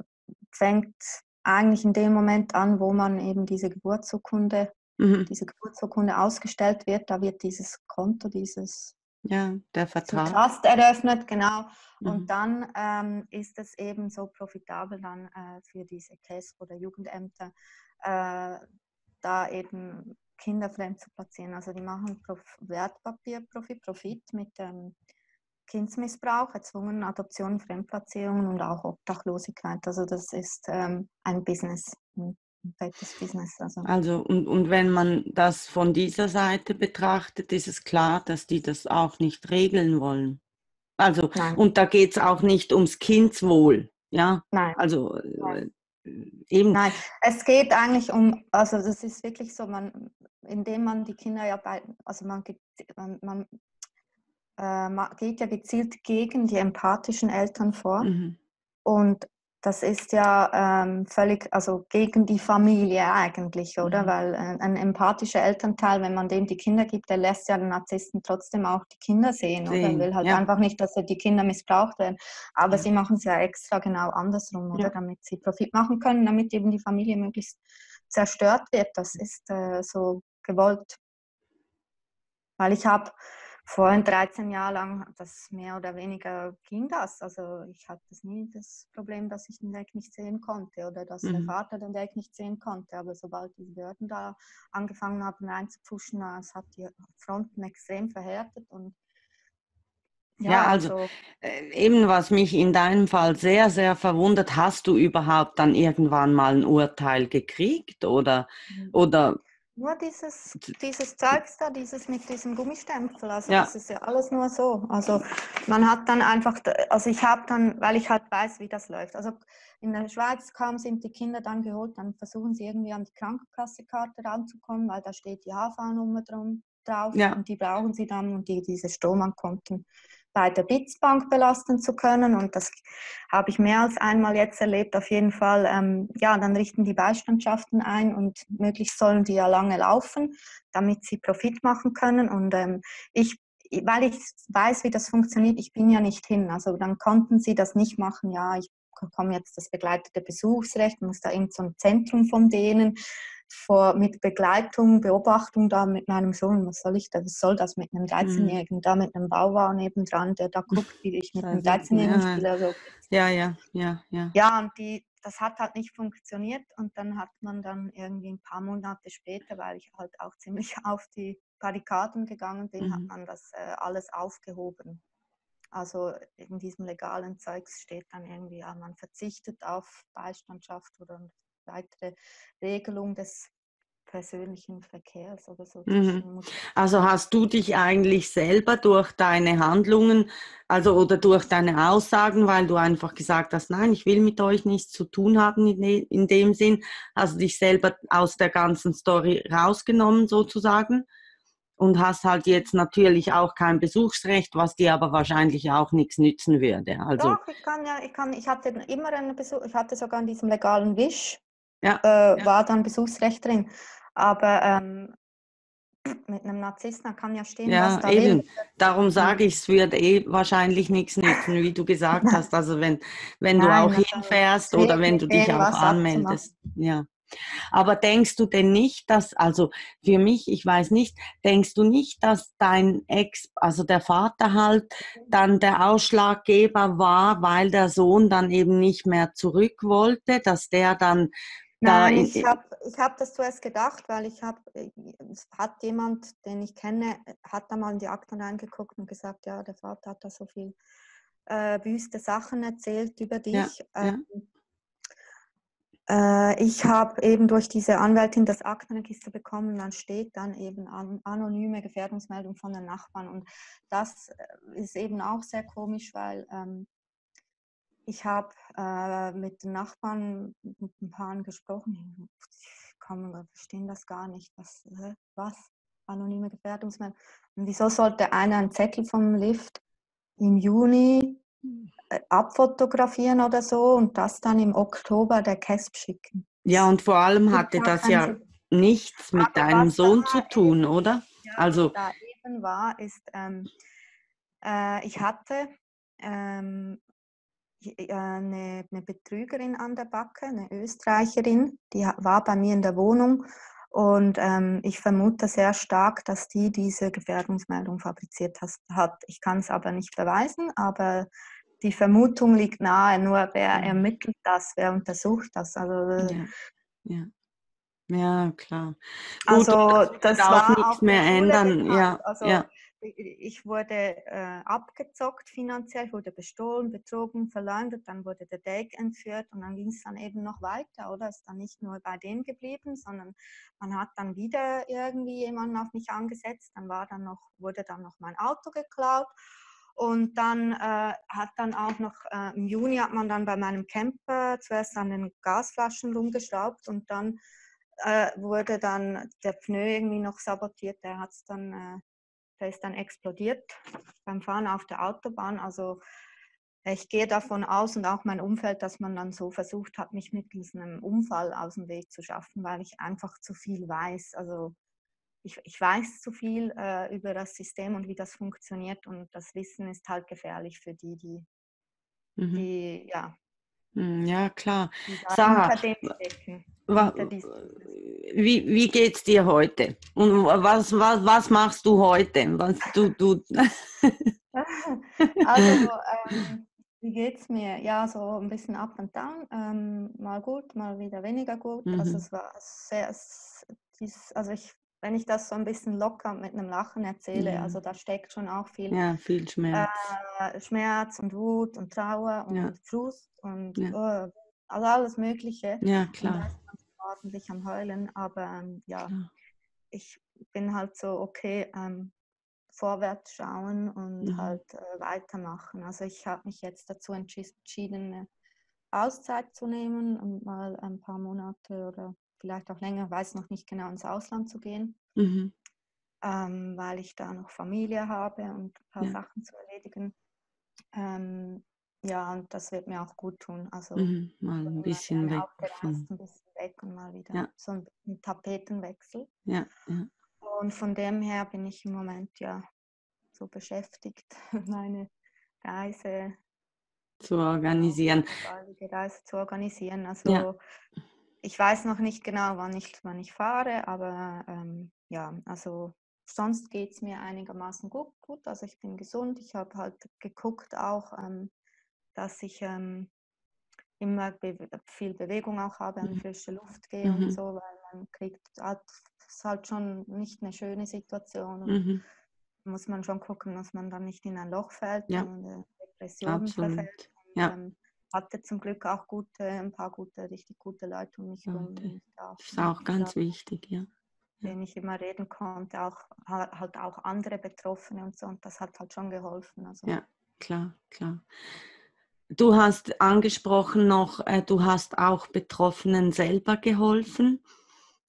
fängt eigentlich in dem Moment an, wo man eben diese Geburtsurkunde mhm. diese Geburtsurkunde ausgestellt wird, da wird dieses Konto, dieses ja, der Vertrag. Trust eröffnet, genau. Mhm. Und dann ähm, ist es eben so profitabel dann äh, für diese KESP oder Jugendämter, äh, da eben Kinder fremd zu platzieren. Also die machen Prof Wertpapierprofit Profit mit ähm, Kindsmissbrauch, erzwungenen Adoptionen, Fremdplatzierungen und auch Obdachlosigkeit. Also das ist ähm, ein Business, fettes Business. Also, also und, und wenn man das von dieser Seite betrachtet, ist es klar, dass die das auch nicht regeln wollen. Also, Nein. und da geht es auch nicht ums Kindswohl. Ja, Nein. Also Nein. Äh, eben. Nein, es geht eigentlich um, also das ist wirklich so, man, indem man die Kinder ja bei, also man, man, man äh, geht ja gezielt gegen die empathischen Eltern vor. Mhm. Und das ist ja ähm, völlig, also gegen die Familie eigentlich, oder? Mhm. Weil äh, ein empathischer Elternteil, wenn man dem die Kinder gibt, der lässt ja den Narzissten trotzdem auch die Kinder sehen, sehen. oder? Er will halt ja. einfach nicht, dass die Kinder missbraucht werden. Aber ja. sie machen es ja extra genau andersrum, oder? Ja. Damit sie Profit machen können, damit eben die Familie möglichst zerstört wird. Das ist äh, so gewollt. Weil ich habe vorhin 13 Jahre lang, das mehr oder weniger ging das. Also ich hatte nie das Problem, dass ich den Weg nicht sehen konnte oder dass mhm. der Vater den Weg nicht sehen konnte. Aber sobald die Behörden da angefangen haben reinzupfuschen, es hat die Fronten extrem verhärtet und ja, ja, also, also äh, eben was mich in deinem Fall sehr, sehr verwundert, hast du überhaupt dann irgendwann mal ein Urteil gekriegt oder, mhm. oder nur dieses, dieses Zeugs da, dieses mit diesem Gummistempel, also ja. das ist ja alles nur so. Also man hat dann einfach, also ich habe dann, weil ich halt weiß, wie das läuft. Also in der Schweiz kaum sind die Kinder dann geholt, dann versuchen sie irgendwie an die Krankenkassekarte ranzukommen, weil da steht die HV-Nummer drauf ja. und die brauchen sie dann und die diese Stromankonten bei der Bitsbank belasten zu können. Und das habe ich mehr als einmal jetzt erlebt. Auf jeden Fall, ähm, ja, dann richten die Beistandschaften ein und möglichst sollen die ja lange laufen, damit sie Profit machen können. Und ähm, ich weil ich weiß, wie das funktioniert, ich bin ja nicht hin. Also dann konnten sie das nicht machen. Ja, ich bekomme jetzt das begleitete Besuchsrecht, muss da so ein Zentrum von denen vor, mit Begleitung, Beobachtung da mit meinem Sohn. Was soll ich da? Was soll das mit einem 13-Jährigen? Mhm. Da mit einem Bauwagen nebendran, der da guckt, wie ich mit einem 13-Jährigen ja. spiele. Also, ja, ja, ja, ja. Ja, und die, das hat halt nicht funktioniert und dann hat man dann irgendwie ein paar Monate später, weil ich halt auch ziemlich auf die Barrikaden gegangen bin, mhm. hat man das äh, alles aufgehoben. Also in diesem legalen Zeugs steht dann irgendwie, ja, man verzichtet auf Beistandschaft oder weitere Regelung des persönlichen Verkehrs oder so. Mhm. Also hast du dich eigentlich selber durch deine Handlungen, also oder durch deine Aussagen, weil du einfach gesagt hast, nein, ich will mit euch nichts zu tun haben in, in dem Sinn, hast du dich selber aus der ganzen Story rausgenommen sozusagen und hast halt jetzt natürlich auch kein Besuchsrecht, was dir aber wahrscheinlich auch nichts nützen würde. Also Doch, ich kann ja, ich kann, ich hatte immer einen Besuch, ich hatte sogar an diesem legalen Wisch ja, äh, ja. war dann Besuchsrecht drin. Aber ähm, mit einem Narzissten kann ja stehen, ja, was da eben. Will. Darum sage ich, es wird eh wahrscheinlich nichts nützen, wie du gesagt hast. Also wenn, wenn Nein, du auch hinfährst oder wenn du dich auch anmeldest. Ja. Aber denkst du denn nicht, dass, also für mich, ich weiß nicht, denkst du nicht, dass dein Ex, also der Vater halt dann der Ausschlaggeber war, weil der Sohn dann eben nicht mehr zurück wollte, dass der dann Nein, ich habe ich hab das zuerst gedacht, weil ich habe, es hat jemand, den ich kenne, hat da mal in die Akten reingeguckt und gesagt, ja, der Vater hat da so viel äh, wüste Sachen erzählt über dich. Ja, ähm, ja. Äh, ich habe eben durch diese Anwältin das Aktenregister bekommen, dann steht dann eben an, anonyme Gefährdungsmeldung von den Nachbarn und das äh, ist eben auch sehr komisch, weil ähm, ich habe äh, mit den Nachbarn, mit ein paar gesprochen. Ich kann, verstehen das gar nicht. Was? Äh, was? Anonyme Gefährdungsmeldung. Und wieso sollte einer einen Zettel vom Lift im Juni äh, abfotografieren oder so und das dann im Oktober der CASP schicken? Ja, und vor allem hatte das ja nichts mit deinem Sohn zu tun, eben, oder? Ja, also da eben war, ist, ähm, äh, ich hatte ähm, äh, eine, eine Betrügerin an der Backe, eine Österreicherin, die war bei mir in der Wohnung und ähm, ich vermute sehr stark, dass die diese Gefährdungsmeldung fabriziert hat. Ich kann es aber nicht beweisen, aber die Vermutung liegt nahe. Nur wer ermittelt das, wer untersucht das? Also, ja. Ja. Ja, klar. Gut, also das war auch nichts mehr ändern. Ja, also, ja ich wurde äh, abgezockt finanziell, ich wurde bestohlen, betrogen, verleumdet, dann wurde der Date entführt und dann ging es dann eben noch weiter, oder? Ist dann nicht nur bei dem geblieben, sondern man hat dann wieder irgendwie jemanden auf mich angesetzt, dann war dann noch, wurde dann noch mein Auto geklaut und dann äh, hat dann auch noch, äh, im Juni hat man dann bei meinem Camper zuerst an den Gasflaschen rumgeschraubt und dann äh, wurde dann der Pneu irgendwie noch sabotiert, der hat es dann äh, der ist dann explodiert beim Fahren auf der Autobahn. Also ich gehe davon aus und auch mein Umfeld, dass man dann so versucht hat, mich mittels einem Unfall aus dem Weg zu schaffen, weil ich einfach zu viel weiß. Also ich, ich weiß zu viel äh, über das System und wie das funktioniert und das Wissen ist halt gefährlich für die, die, mhm. die ja. Hm, ja, klar. Sarah, wie, wie geht es dir heute? Und was, was, was machst du heute? Was du, du also, ähm, wie geht es mir? Ja, so ein bisschen up and down. Ähm, mal gut, mal wieder weniger gut. Also, mhm. Also es war sehr, also ich, wenn ich das so ein bisschen locker mit einem Lachen erzähle, ja. also da steckt schon auch viel, ja, viel Schmerz. Äh, Schmerz und Wut und Trauer und ja. Frust und oh, also alles Mögliche. Ja, klar ordentlich am Heulen, aber ähm, ja, Klar. ich bin halt so, okay, ähm, vorwärts schauen und mhm. halt äh, weitermachen. Also ich habe mich jetzt dazu entschieden, eine Auszeit zu nehmen und mal ein paar Monate oder vielleicht auch länger, weiß noch nicht genau, ins Ausland zu gehen, mhm. ähm, weil ich da noch Familie habe und ein paar ja. Sachen zu erledigen. Ähm, ja, und das wird mir auch gut tun. Also mhm, mal ein bisschen weg. Von... Ein bisschen weg und mal wieder ja. so ein Tapetenwechsel. Ja, ja. Und von dem her bin ich im Moment ja so beschäftigt, meine Reise zu organisieren. Die Reise zu organisieren. Also ja. ich weiß noch nicht genau, wann ich, wann ich fahre, aber ähm, ja, also sonst geht es mir einigermaßen gut, gut. Also ich bin gesund. Ich habe halt geguckt auch, ähm, dass ich ähm, immer be viel Bewegung auch habe, an mhm. frische Luft gehe mhm. und so, weil man kriegt, das ist halt schon nicht eine schöne Situation. Und mhm. muss man schon gucken, dass man dann nicht in ein Loch fällt ja. und in Depressionen verfällt. Und, ja. ähm, hatte zum Glück auch gute, ein paar gute, richtig gute Leute um mich herum. Das ist auch ganz da, wichtig, ja. Den ich immer reden konnte, auch halt auch andere Betroffene und so. Und das hat halt schon geholfen. Also. Ja, klar, klar. Du hast angesprochen noch, äh, du hast auch Betroffenen selber geholfen.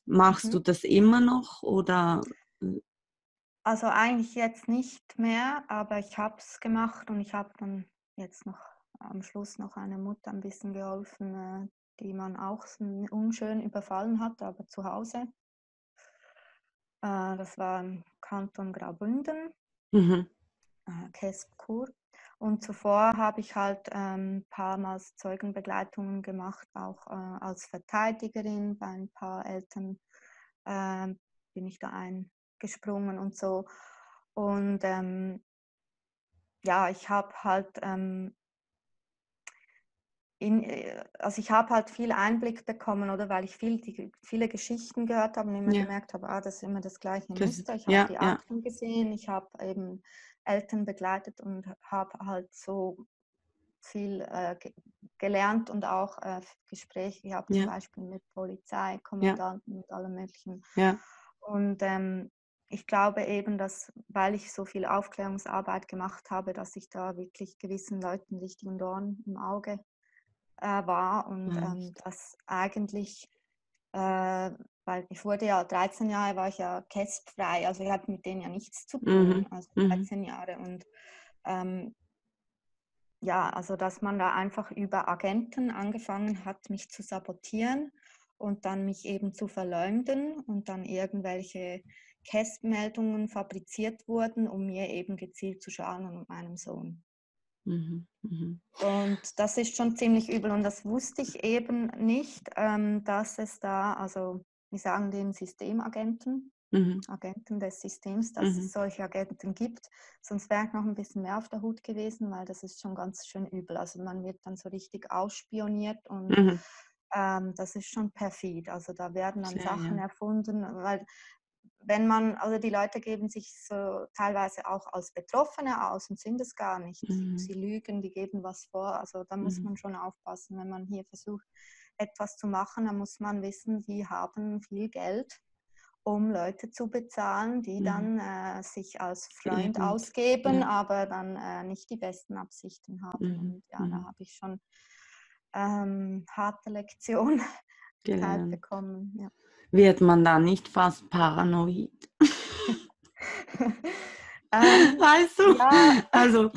Machst mhm. du das immer noch oder? Äh? Also eigentlich jetzt nicht mehr, aber ich habe es gemacht und ich habe dann jetzt noch am Schluss noch einer Mutter ein bisschen geholfen, äh, die man auch unschön überfallen hat, aber zu Hause. Das war im Kanton Graubünden, mhm. Kespkur. Und zuvor habe ich halt ein ähm, paar Mal Zeugenbegleitungen gemacht, auch äh, als Verteidigerin bei ein paar Eltern äh, bin ich da eingesprungen und so. Und ähm, ja, ich habe halt ähm, in, äh, also ich habe halt viel Einblick bekommen, oder weil ich viel, die, viele Geschichten gehört habe und immer ja. gemerkt habe, ah, das ist immer das gleiche Muster. Ich habe ja, die Akten ja. gesehen, ich habe eben Eltern begleitet und habe halt so viel äh, gelernt und auch äh, Gespräche gehabt, ja. zum Beispiel mit Polizei, Kommandanten ja. und allem Möglichen. Ja. Und ähm, ich glaube eben, dass, weil ich so viel Aufklärungsarbeit gemacht habe, dass ich da wirklich gewissen Leuten richtigen Dorn im Auge äh, war und ähm, dass eigentlich äh, weil ich wurde ja 13 Jahre war ich ja kästfrei, also ich hatte mit denen ja nichts zu tun, mhm. also 13 mhm. Jahre und ähm, ja, also dass man da einfach über Agenten angefangen hat, mich zu sabotieren und dann mich eben zu verleumden und dann irgendwelche Kästmeldungen fabriziert wurden, um mir eben gezielt zu schaden und meinem Sohn. Mhm, mhm. Und das ist schon ziemlich übel und das wusste ich eben nicht, ähm, dass es da, also wir sagen dem Systemagenten, mhm. Agenten des Systems, dass mhm. es solche Agenten gibt. Sonst wäre ich noch ein bisschen mehr auf der Hut gewesen, weil das ist schon ganz schön übel. Also man wird dann so richtig ausspioniert und mhm. ähm, das ist schon perfid. Also da werden dann Sehr, Sachen ja. erfunden, weil wenn man, also die Leute geben sich so teilweise auch als Betroffene aus und sind es gar nicht. Mhm. Sie lügen, die geben was vor. Also da muss Mhm. man schon aufpassen, wenn man hier versucht, etwas zu machen, dann muss man wissen, sie haben viel Geld, um Leute zu bezahlen, die Mhm. dann äh, sich als Freund Eben. ausgeben, Ja. aber dann äh, nicht die besten Absichten haben. Mhm. Und ja, da Mhm. habe ich schon ähm, harte Lektion geteilt Gelernt. bekommen. Ja. Wird man da nicht fast paranoid? ähm, Weißt du? ja, Also,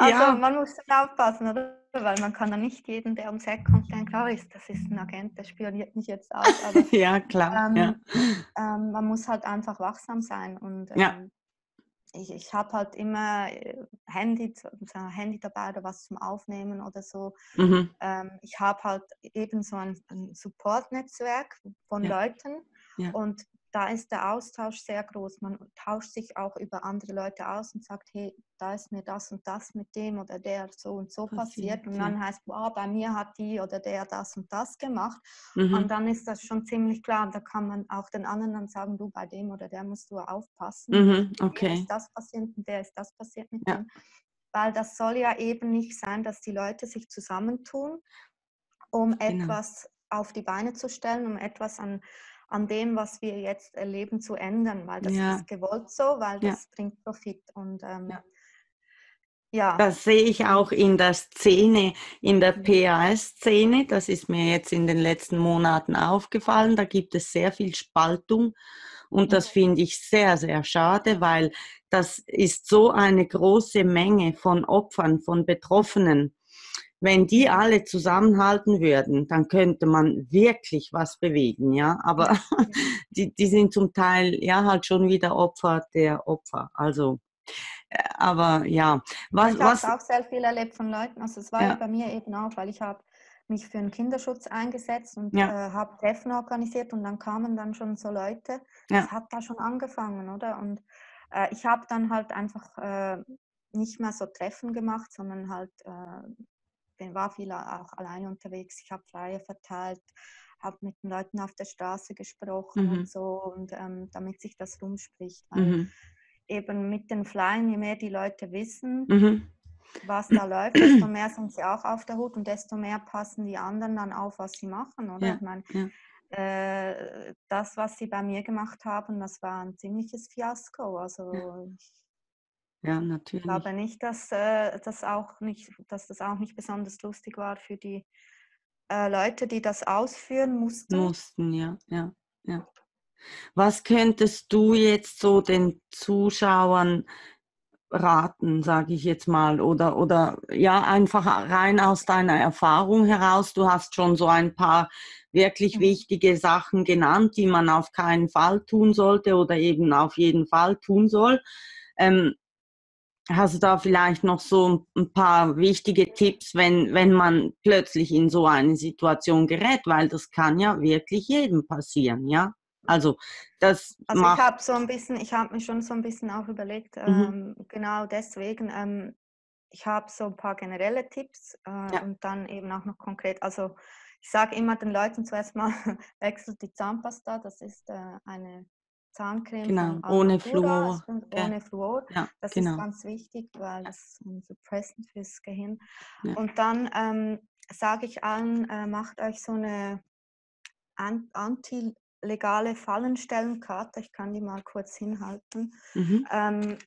also ja. man muss schon aufpassen, oder? Weil man kann dann nicht jeden, der ums Eck kommt, denken, oh, ist, das ist ein Agent, der spioniert mich jetzt aus. Aber ja, klar. ähm, Ja. ähm, man muss halt einfach wachsam sein. Und Ja. ähm, ich, ich habe halt immer äh, Handy, Handy dabei oder was zum Aufnehmen oder so. Mhm. Ähm, ich habe halt eben so ein, ein Support-Netzwerk von Ja. Leuten Ja. und da ist der Austausch sehr groß. Man tauscht sich auch über andere Leute aus und sagt, hey, da ist mir das und das mit dem oder der so und so passiert. Passiert, Und dann heißt, wow, bei mir hat die oder der das und das gemacht. Mhm. Und dann ist das schon ziemlich klar. Und da kann man auch den anderen dann sagen, du, bei dem oder der musst du aufpassen. Mhm. Der Okay. ist das passiert und der ist das passiert mit Ja. dem. Weil das soll ja eben nicht sein, dass die Leute sich zusammentun, um Genau. etwas auf die Beine zu stellen, um etwas an, an dem, was wir jetzt erleben, zu ändern. Weil das Ja. ist gewollt so, weil Ja. das bringt Profit. Und ähm, Ja. ja. Das sehe ich auch in der Szene, in der Mhm. PAS-Szene. Das ist mir jetzt in den letzten Monaten aufgefallen. Da gibt es sehr viel Spaltung. Und das Mhm. finde ich sehr, sehr schade, weil das ist so eine große Menge von Opfern, von Betroffenen. Wenn die alle zusammenhalten würden, dann könnte man wirklich was bewegen, ja. Aber die, die sind zum Teil ja halt schon wieder Opfer der Opfer. Also, äh, aber ja, was, Ich habe was, auch sehr viel erlebt von Leuten. Also es war ja ja, bei mir eben auch, weil ich habe mich für den Kinderschutz eingesetzt und ja, äh, habe Treffen organisiert und dann kamen dann schon so Leute. ja, Das hat da schon angefangen, oder? Und äh, ich habe dann halt einfach äh, nicht mehr so Treffen gemacht, sondern halt, äh, bin, war viel auch alleine unterwegs. Ich habe Flyer verteilt, habe mit den Leuten auf der Straße gesprochen mhm, und so, und ähm, damit sich das rumspricht. Mhm, eben mit den Flyern, je mehr die Leute wissen, mhm, was da läuft, desto mehr sind sie auch auf der Hut und desto mehr passen die anderen dann auf, was sie machen, oder? ja, Ich meine, ja, äh, das, was sie bei mir gemacht haben, das war ein ziemliches Fiasko. Also ich ja, natürlich. glaube nicht, dass, äh, das auch nicht, dass das auch nicht besonders lustig war für die äh, Leute, die das ausführen mussten. Mussten, ja, ja, ja. Was könntest du jetzt so den Zuschauern raten, sage ich jetzt mal, oder, oder ja, einfach rein aus deiner Erfahrung heraus. Du hast schon so ein paar wirklich Mhm. wichtige Sachen genannt, die man auf keinen Fall tun sollte oder eben auf jeden Fall tun soll. Ähm, hast du da vielleicht noch so ein paar wichtige Tipps, wenn, wenn man plötzlich in so eine Situation gerät, weil das kann ja wirklich jedem passieren, ja? Also das Also ich habe so ein bisschen, ich habe mir schon so ein bisschen auch überlegt, mhm, ähm, genau deswegen, ähm, ich habe so ein paar generelle Tipps äh, ja, und dann eben auch noch konkret. Also ich sage immer den Leuten zuerst mal, wechselt die Zahnpasta. Das ist äh, eine Zahncreme genau, ohne Fluor, kommt gell? ohne Fluor. Ja, Das ist genau, ganz wichtig, weil ja, das ist ein Suppressant fürs Gehirn. ja, Und dann ähm, sage ich allen, äh, macht euch so eine an- anti-legale Fallenstellenkarte. Ich kann die mal kurz hinhalten. mhm, Ähm,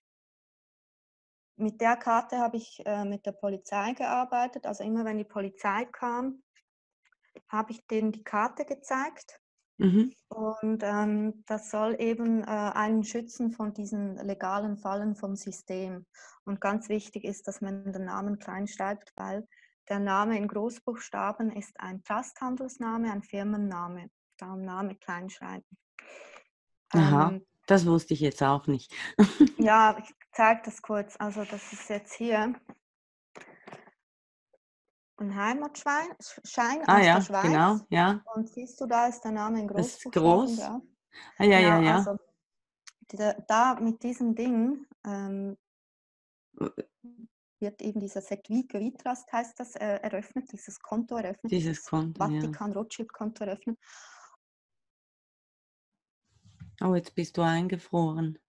mit der Karte habe ich äh, mit der Polizei gearbeitet. Also immer wenn die Polizei kam, habe ich denen die Karte gezeigt. Mhm, Und ähm, das soll eben äh, einen schützen von diesen legalen Fallen vom System. Und ganz wichtig ist, dass man den Namen klein schreibt, weil der Name in Großbuchstaben ist ein Trusthandelsname, ein Firmenname. Darum Name klein schreiben. aha, Ähm, das wusste ich jetzt auch nicht. ja, ich zeige das kurz. Also das ist jetzt hier ein Heimatschein Schein Ah aus der ja, genau, Schweiz. ja, Und siehst du, da ist der Name in das ist groß. drauf. Ah ja, ja, Genau, ja. also die- da mit diesem Ding ähm, wird eben dieser Setvico Vitrast heißt das äh, eröffnet, dieses Konto eröffnet. Dieses Konto, Vatikan ja. Rothschild Konto eröffnet. Oh, jetzt bist du eingefroren.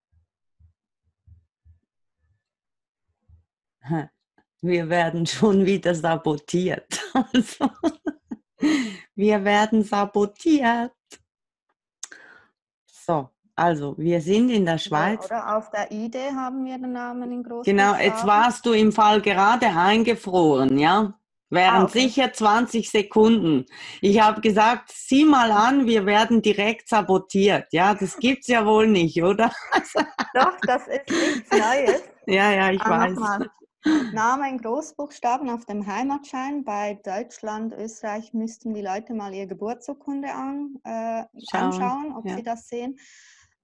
Wir werden schon wieder sabotiert. Also, wir werden sabotiert. So, also wir sind in der Schweiz. Ja, oder auf der ID haben wir den Namen in groß. Genau, jetzt warst du im Fall gerade eingefroren, ja? Wären ah, okay. sicher 20 Sekunden. Ich habe gesagt, sieh mal an, wir werden direkt sabotiert. Ja, das gibt's ja wohl nicht, oder? Doch, das ist nichts Neues. ja, ja, ich ah, weiß. Name in Großbuchstaben auf dem Heimatschein. Bei Deutschland, Österreich müssten die Leute mal ihre Geburtsurkunde an, äh, anschauen, ob ja. sie das sehen.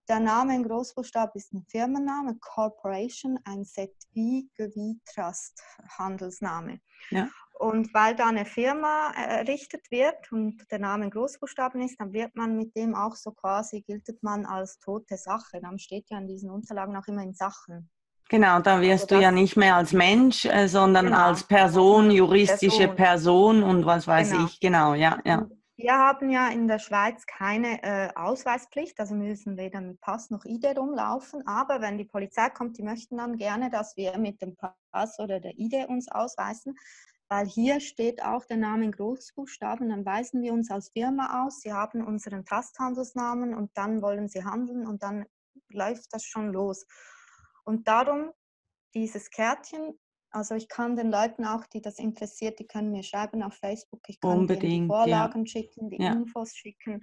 Der Name in Großbuchstaben ist ein Firmenname, Corporation, ein ZV, wie Trust, Handelsname. Ja. Und weil da eine Firma errichtet wird und der Name in Großbuchstaben ist, dann wird man mit dem auch so quasi, giltet man als tote Sache. Dann steht ja in diesen Unterlagen auch immer in Sachen. Genau, da wirst also du ja nicht mehr als Mensch, äh, sondern genau. als Person, juristische Person. Person, und was weiß genau. ich, genau, ja, ja. Wir haben ja in der Schweiz keine äh, Ausweispflicht, also müssen weder mit Pass noch ID rumlaufen. Aber wenn die Polizei kommt, die möchten dann gerne, dass wir mit dem Pass oder der ID uns ausweisen, weil hier steht auch der Name in Großbuchstaben. Dann weisen wir uns als Firma aus. Sie haben unseren Trusthandelsnamen und dann wollen sie handeln und dann läuft das schon los. Und darum dieses Kärtchen, also ich kann den Leuten auch, die das interessiert, die können mir schreiben auf Facebook. Ich kann Unbedingt, die Vorlagen ja. schicken, die ja. Infos schicken.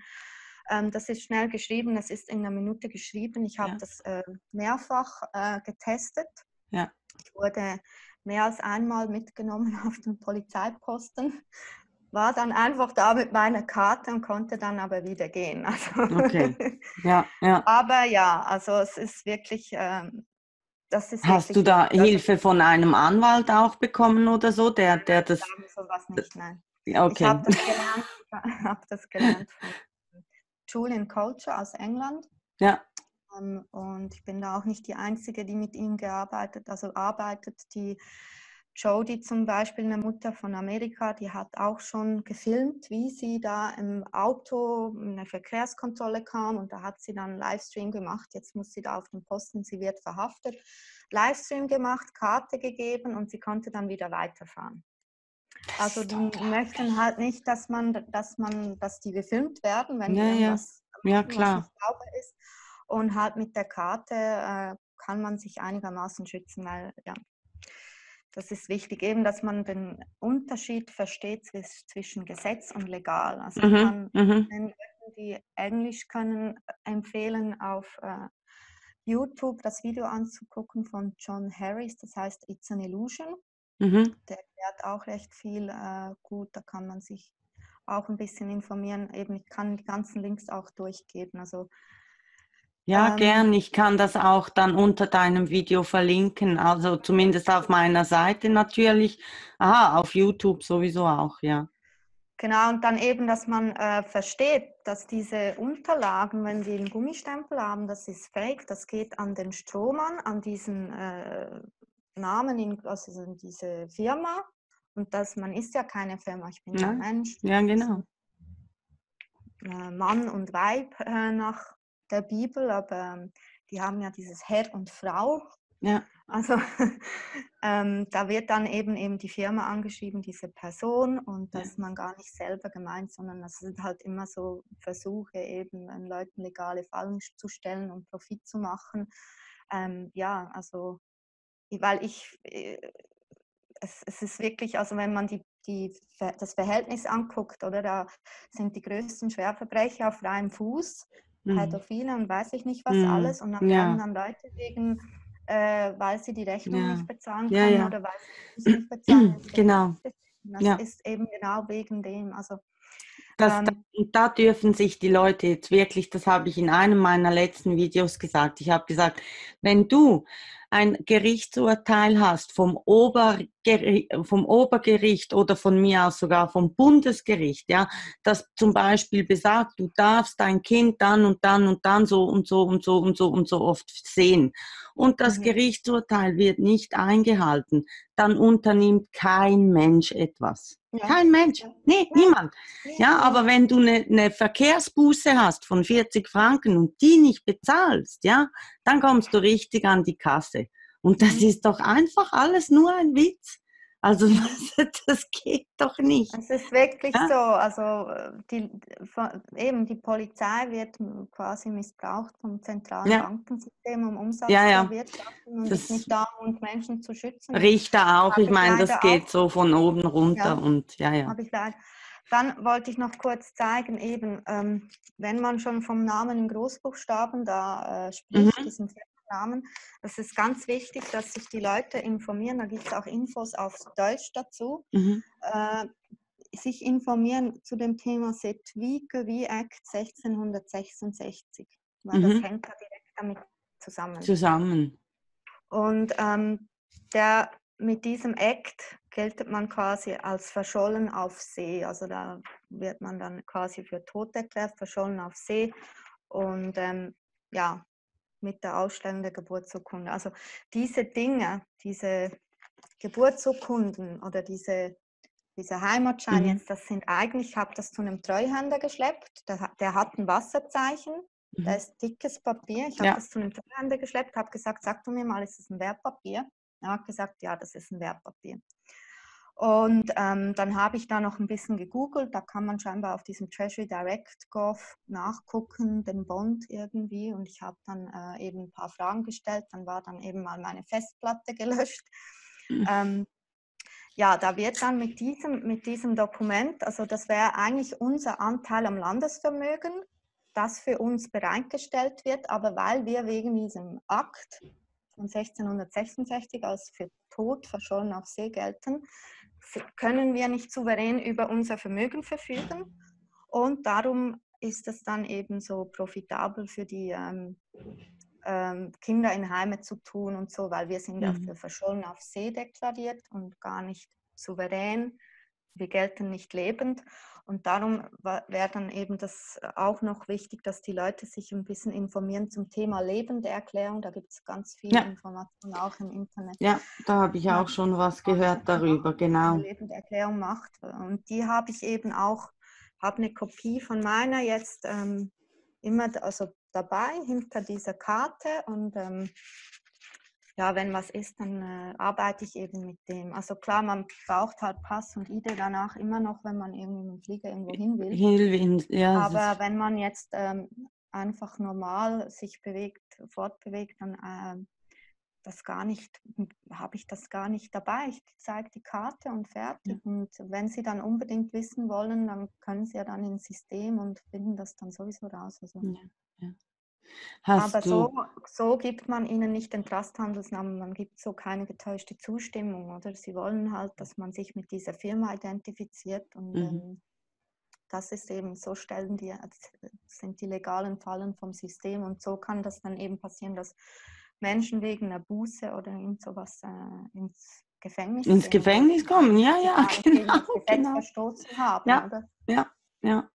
Ähm, das ist schnell geschrieben, das ist in einer Minute geschrieben. Ich habe ja. das äh, mehrfach äh, getestet. Ja. Ich wurde mehr als einmal mitgenommen auf den Polizeiposten war dann einfach da mit meiner Karte und konnte dann aber wieder gehen. Also okay. Ja, ja. aber ja, also es ist wirklich, ähm, Hast du da Hilfe von einem Anwalt auch bekommen oder so, der, der das... Ich sowas nicht, nein. Okay. Ich habe das gelernt, hab das gelernt von Julian Culture aus England. Ja. Ähm, und ich bin da auch nicht die Einzige, die mit ihm gearbeitet, also arbeitet, die Jodie zum Beispiel, eine Mutter von Amerika, die hat auch schon gefilmt, wie sie da im Auto in eine Verkehrskontrolle kam und da hat sie dann einen Livestream gemacht. Jetzt muss sie da auf dem Posten, sie wird verhaftet. Livestream gemacht, Karte gegeben und sie konnte dann wieder weiterfahren. Also die möchten halt nicht, dass man, dass man, dass die gefilmt werden, wenn ja, irgendwas ja. ja, klar. sauber ist. Und halt mit der Karte äh, kann man sich einigermaßen schützen, weil ja, das ist wichtig, eben, dass man den Unterschied versteht zwischen Gesetz und legal. Also mhm, kann mhm. den Leuten, die Englisch können, empfehlen, auf äh, YouTube das Video anzugucken von John Harris, das heißt It's an Illusion. Mhm. Der erklärt auch recht viel äh, gut, da kann man sich auch ein bisschen informieren. Eben, ich kann die ganzen Links auch durchgeben. Also ja, ähm, gern. Ich kann das auch dann unter deinem Video verlinken. Also zumindest auf meiner Seite natürlich. Aha, auf YouTube sowieso auch, ja. Genau, und dann eben, dass man äh, versteht, dass diese Unterlagen, wenn die einen Gummistempel haben, das ist fake, das geht an den Strohmann, an diesen äh, Namen, in, also in diese Firma. Und dass man ist ja keine Firma, ich bin ja, ein Mensch. Ja, genau. Äh, Mann und Weib äh, nach der Bibel, aber ähm, die haben ja dieses Herr und Frau. Ja. Also ähm, da wird dann eben eben die Firma angeschrieben, diese Person und das ist man gar nicht selber gemeint, sondern das sind halt immer so Versuche eben den Leuten legale Fallen zu stellen und Profit zu machen. Ähm, ja, also weil ich äh, es, es, ist wirklich, also wenn man die, die, das Verhältnis anguckt, oder da sind die größten Schwerverbrecher auf freiem Fuß. Pädophile und weiß ich nicht was mhm. alles. Und dann ja. werden dann Leute wegen, äh, weil sie die Rechnung ja. nicht bezahlen können ja, oder weil sie nicht bezahlen. Genau. Das ist eben genau wegen dem. Also Das, ähm, und da dürfen sich die Leute jetzt wirklich, das habe ich in einem meiner letzten Videos gesagt. Ich habe gesagt, wenn du ein Gerichtsurteil hast vom, Obergericht, vom Obergericht oder von mir aus sogar vom Bundesgericht, ja, das zum Beispiel besagt, du darfst dein Kind dann und dann und dann so und so und so und so und so oft sehen und das mhm. Gerichtsurteil wird nicht eingehalten, dann unternimmt kein Mensch etwas. Ja. Kein Mensch. Nee, ja. niemand. Ja, aber wenn du eine, eine Verkehrsbuße hast von 40 Franken und die nicht bezahlst, ja, dann kommst du richtig an die Kasse. Und das mhm. ist doch einfach alles nur ein Witz. Also das geht doch nicht. Es ist wirklich ja? so. Also die, eben die Polizei wird quasi missbraucht vom zentralen ja. Bankensystem, um Umsatz ja, ja. zu erwirtschaften und das nicht da und Menschen zu schützen. Richter auch. Ich meine, das geht auch. so von oben runter und ja, ja. ich Dann wollte ich noch kurz zeigen, eben, ähm, wenn man schon vom Namen im Großbuchstaben da äh, spricht, mhm. diesen Namen. Es ist ganz wichtig, dass sich die Leute informieren. Da gibt es auch Infos auf Deutsch dazu. Mhm. Äh, sich informieren zu dem Thema Setwike wie Act 1666, weil mhm. das hängt da direkt damit zusammen. Zusammen. Und ähm, der, mit diesem Act geltet man quasi als verschollen auf See. Also da wird man dann quasi für tot erklärt, verschollen auf See. Und ähm, ja, mit der Ausstellung der Geburtsurkunde. Also diese Dinge, diese Geburtsurkunden oder diese, diese Heimatschein mhm. jetzt, das sind eigentlich, ich habe das zu einem Treuhänder geschleppt, der, der hat ein Wasserzeichen, mhm. da ist dickes Papier. Ich habe ja. das zu einem Treuhänder geschleppt, habe gesagt, sag du mir mal, ist das ein Wertpapier? Er hat gesagt, ja, das ist ein Wertpapier. Und ähm, dann habe ich da noch ein bisschen gegoogelt. Da kann man scheinbar auf diesem Treasury Direct Gov nachgucken, den Bond irgendwie. Und ich habe dann äh, eben ein paar Fragen gestellt. Dann war dann eben mal meine Festplatte gelöscht. Mhm. Ähm, ja, da wird dann mit diesem, mit diesem Dokument, also das wäre eigentlich unser Anteil am Landesvermögen, das für uns bereitgestellt wird. Aber weil wir wegen diesem Akt von 1666 als für tot verschollen auf See gelten, können wir nicht souverän über unser Vermögen verfügen. Und darum ist es dann eben so profitabel für die ähm, ähm, Kinder in Heime zu tun und so, weil wir sind mhm. für verschollen auf See deklariert und gar nicht souverän. Wir gelten nicht lebend. Und darum wäre dann eben das auch noch wichtig, dass die Leute sich ein bisschen informieren zum Thema lebende Erklärung. Da gibt es ganz viele ja. Informationen auch im Internet. Ja, da habe ich auch schon was gehört darüber, genau. Lebende Erklärung macht. Und die habe ich eben auch, habe eine Kopie von meiner jetzt ähm, immer also dabei hinter dieser Karte und ähm, ja, wenn was ist, dann äh, arbeite ich eben mit dem. Also klar, man braucht halt Pass und ID danach immer noch, wenn man irgendwie mit dem Flieger irgendwo hin will. Hin, ja, Aber wenn man jetzt ähm, einfach normal sich bewegt, fortbewegt, dann äh, das gar nicht, habe ich das gar nicht dabei. Ich zeige die Karte und fertig. Ja. Und wenn Sie dann unbedingt wissen wollen, dann können Sie ja dann ins System und finden das dann sowieso raus. Also, ja, ja. Hast Aber so, so gibt man ihnen nicht den Trusthandelsnamen, man gibt so keine getäuschte Zustimmung, oder? Sie wollen halt, dass man sich mit dieser Firma identifiziert und mhm. ähm, das ist eben, so stellen die, sind die legalen Fallen vom System und so kann das dann eben passieren, dass Menschen wegen einer Buße oder irgend sowas äh, ins Gefängnis Ins Gefängnis kommen, ja, ja, genau. Genau. verstoßen haben, ja, oder? Ja, ja.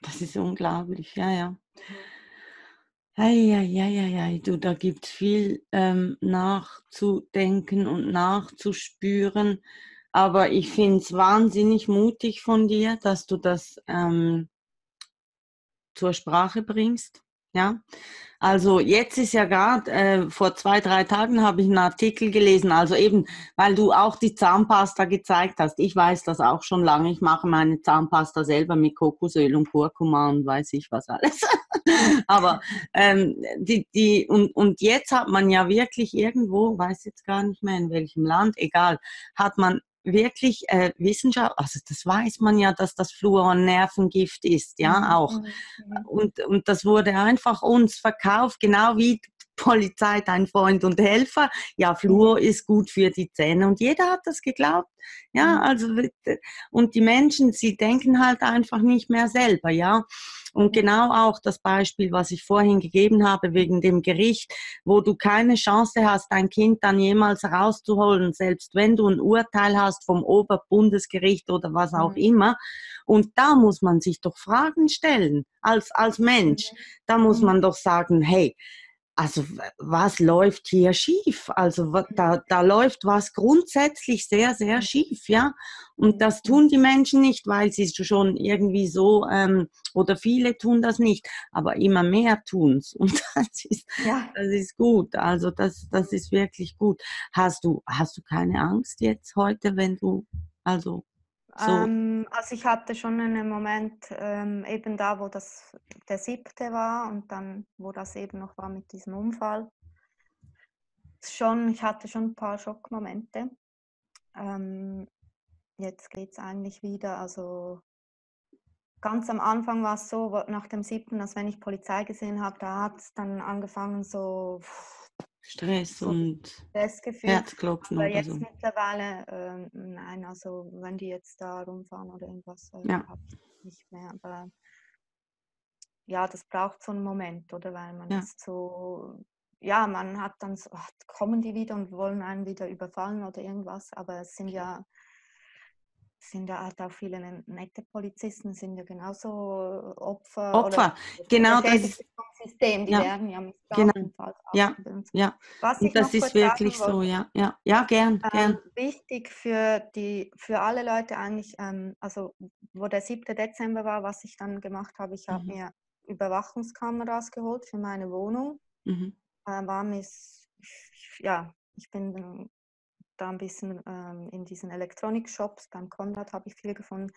Das ist unglaublich, ja, ja. Mhm. Eieieiei, du, da gibt es viel ähm, nachzudenken und nachzuspüren. Aber ich finde es wahnsinnig mutig von dir, dass du das ähm, zur Sprache bringst. Ja, also jetzt ist ja gerade, äh, vor zwei, drei Tagen habe ich einen Artikel gelesen, also eben, weil du auch die Zahnpasta gezeigt hast. Ich weiß das auch schon lange. Ich mache meine Zahnpasta selber mit Kokosöl und Kurkuma und weiß ich was alles. Aber ähm, die, die, und, und jetzt hat man ja wirklich irgendwo, weiß jetzt gar nicht mehr in welchem Land, egal, hat man wirklich äh, Wissenschaft, also das weiß man ja, dass das Fluor Nervengift ist, ja mhm. auch. Mhm. Und, und das wurde einfach uns verkauft, genau wie Polizei dein Freund und Helfer. Ja, Fluor mhm. ist gut für die Zähne und jeder hat das geglaubt. Ja, mhm. also und die Menschen, sie denken halt einfach nicht mehr selber, ja. Und genau auch das Beispiel, was ich vorhin gegeben habe wegen dem Gericht, wo du keine Chance hast, dein Kind dann jemals rauszuholen, selbst wenn du ein Urteil hast vom Oberbundesgericht oder was auch mhm. immer. Und da muss man sich doch Fragen stellen als, als Mensch. Da muss mhm. man doch sagen, hey, also was läuft hier schief? Also da, da läuft was grundsätzlich sehr, sehr schief, ja. Und das tun die Menschen nicht, weil sie schon irgendwie so, ähm, oder viele tun das nicht, aber immer mehr tun's. Und das ist, ja. das ist gut. Also das, das ist wirklich gut. Hast du, hast du keine Angst jetzt heute, wenn du, also so. Ähm, also ich hatte schon einen Moment ähm, eben da, wo das der siebte war und dann, wo das eben noch war mit diesem Unfall. Schon, ich hatte schon ein paar Schockmomente. Ähm, jetzt geht es eigentlich wieder. Also ganz am Anfang war es so, nach dem siebten, als wenn ich Polizei gesehen habe, da hat es dann angefangen so Stress und Stressgefühl. Herzklopfen Aber jetzt so. mittlerweile, äh, nein, also wenn die jetzt da rumfahren oder irgendwas, äh, ja. nicht mehr. Aber ja, das braucht so einen Moment, oder? Weil man ja. ist so, ja, man hat dann so, ach, kommen die wieder und wollen einen wieder überfallen oder irgendwas, aber es sind ja sind ja halt auch viele nette Polizisten, sind ja genauso Opfer. Opfer, genau das ist System, die ja. werden ja mit genau. Ja, ja. Was Und das ist wirklich so, wollte, ja, ja, ja, gern, ähm, gern. Wichtig für die, für alle Leute eigentlich, ähm, also wo der 7. Dezember war, was ich dann gemacht habe, ich mhm. habe mir Überwachungskameras geholt für meine Wohnung. Mhm. Äh, war mir, ja, ich bin da ein bisschen ähm, in diesen Elektronik-Shops, beim Konrad habe ich viel gefunden.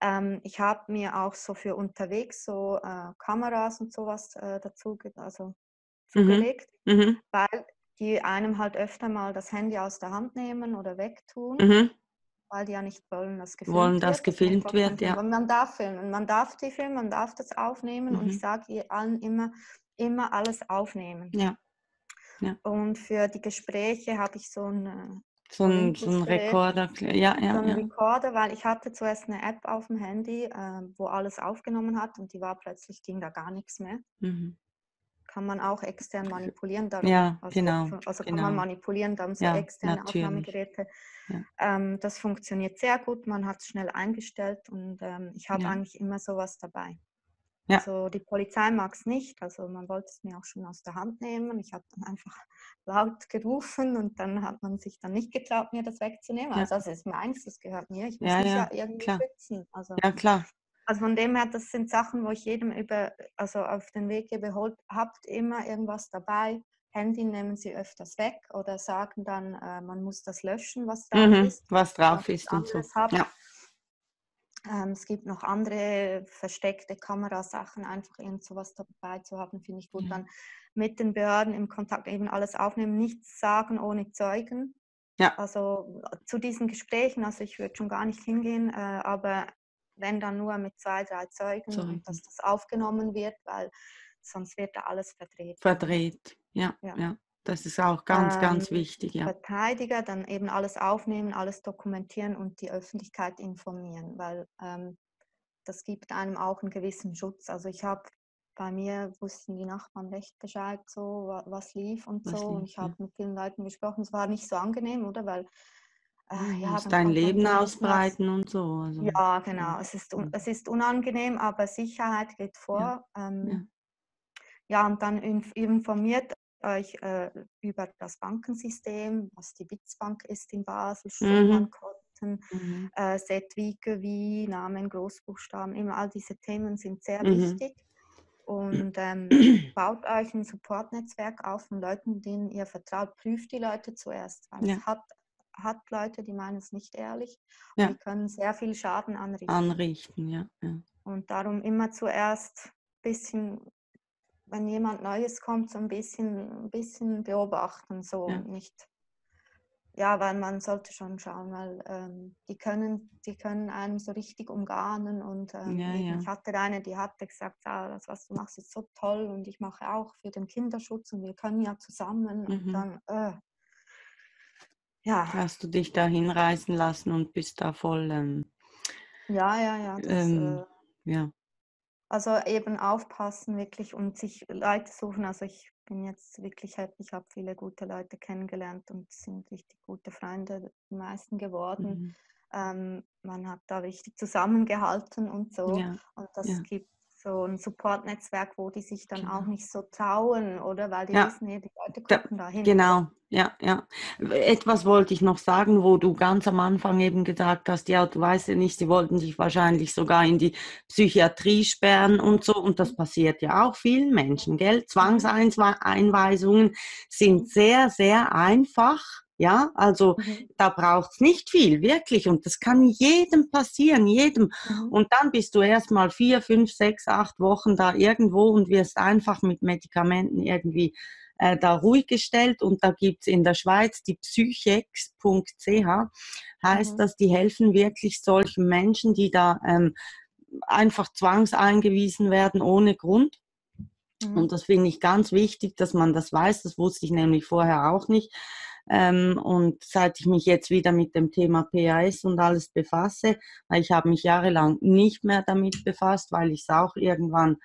Ähm, ich habe mir auch so für unterwegs so äh, Kameras und sowas äh, dazu also, mhm. zugelegt, mhm. weil die einem halt öfter mal das Handy aus der Hand nehmen oder wegtun. Mhm. Weil die ja nicht wollen, dass gefilmt wollen, dass wird. gefilmt wird, ja. Man darf filmen, man darf die filmen, man darf das aufnehmen und ich mhm. sage allen immer, immer alles aufnehmen. Ja. Ja. Und für die Gespräche habe ich so ein so ein, so ein Rekorder, ja, ja. So ein ja. Rekorder, weil ich hatte zuerst eine App auf dem Handy, äh, wo alles aufgenommen hat und die war plötzlich, ging da gar nichts mehr. Mhm. Kann man auch extern manipulieren. Darum, ja, also, genau. Also kann genau. man manipulieren, dann so ja, externe natürlich. Aufnahmegeräte. Ja. Ähm, das funktioniert sehr gut, man hat es schnell eingestellt und ähm, ich habe eigentlich immer sowas dabei. Ja. Also die Polizei mag es nicht, also man wollte es mir auch schon aus der Hand nehmen. Ich habe dann einfach laut gerufen und dann hat man sich dann nicht getraut, mir das wegzunehmen. Ja. Also das ist meins, das gehört mir. Ich muss ja, mich ja, irgendwie klar. schützen. Also, ja, klar. Also von dem her, das sind Sachen, wo ich jedem über, also auf den Weg gebe, holt, habt immer irgendwas dabei. Handy nehmen sie öfters weg oder sagen dann, äh, man muss das löschen, was drauf mhm, ist. Was drauf ist und so. Habt. Ja. Ähm, es gibt noch andere versteckte Kamerasachen, einfach irgend sowas dabei zu haben, finde ich gut. Ja. Dann mit den Behörden im Kontakt eben alles aufnehmen, nichts sagen ohne Zeugen. Ja. Also zu diesen Gesprächen, also ich würde schon gar nicht hingehen, äh, aber wenn dann nur mit zwei, drei Zeugen, Zeugen. dass das aufgenommen wird, weil sonst wird da alles verdreht. Verdreht, ja. ja. ja. Das ist auch ganz, ähm, ganz wichtig. Ja. Verteidiger dann eben alles aufnehmen, alles dokumentieren und die Öffentlichkeit informieren, weil ähm, das gibt einem auch einen gewissen Schutz. Also ich habe bei mir wussten die Nachbarn recht Bescheid, so was lief und was so. Lief, und ich habe ja. mit vielen Leuten gesprochen. Es war nicht so angenehm, oder? Weil äh, ja, dein Leben ausbreiten und so. Also. Ja, genau. Es ist, es ist unangenehm, aber Sicherheit geht vor. Ja, ähm, ja. ja und dann informiert euch äh, über das Bankensystem, was die Witzbank ist in Basel, mhm. mhm. äh, Setwike, wie Namen, Großbuchstaben, immer all diese Themen sind sehr mhm. wichtig. Und ähm, baut euch ein Supportnetzwerk auf von Leuten, denen ihr vertraut. Prüft die Leute zuerst, weil ja. es hat, hat Leute, die meinen es nicht ehrlich und ja. die können sehr viel Schaden anrichten. Anrichten, ja. ja. Und darum immer zuerst ein bisschen wenn jemand Neues kommt, so ein bisschen, ein bisschen beobachten, so ja. nicht, ja, weil man sollte schon schauen, weil ähm, die, können, die können einem so richtig umgarnen. Und ähm, ja, ja. ich hatte eine, die hatte gesagt, ah, das, was du machst, ist so toll und ich mache auch für den Kinderschutz und wir können ja zusammen. Mhm. Und dann, äh, ja. Hast du dich da hinreißen lassen und bist da voll. Ähm, ja, ja, ja. Das, ähm, äh, ja. Also eben aufpassen wirklich und sich Leute suchen. Also ich bin jetzt wirklich happy. Ich habe viele gute Leute kennengelernt und sind richtig gute Freunde, die meisten geworden. Mhm. Ähm, man hat da richtig zusammengehalten und so. Ja. Und das ja. gibt so ein Support-Netzwerk, wo die sich dann genau. auch nicht so trauen, oder? Weil die ja. wissen, die Leute gucken da, dahin. Genau, ja, ja. Etwas wollte ich noch sagen, wo du ganz am Anfang eben gesagt hast, ja, du weißt ja nicht, sie wollten sich wahrscheinlich sogar in die Psychiatrie sperren und so. Und das passiert ja auch vielen Menschen, gell? Zwangseinweisungen sind sehr, sehr einfach ja, also mhm. da braucht's nicht viel, wirklich. Und das kann jedem passieren, jedem. Mhm. Und dann bist du erstmal vier, fünf, sechs, acht Wochen da irgendwo und wirst einfach mit Medikamenten irgendwie äh, da ruhig gestellt. Und da gibt's in der Schweiz die psychex.ch, heißt mhm. das, die helfen wirklich solchen Menschen, die da ähm, einfach zwangseingewiesen werden ohne Grund. Mhm. Und das finde ich ganz wichtig, dass man das weiß. Das wusste ich nämlich vorher auch nicht. Ähm, und seit ich mich jetzt wieder mit dem Thema PAS und alles befasse, weil ich habe mich jahrelang nicht mehr damit befasst, weil ich es auch irgendwann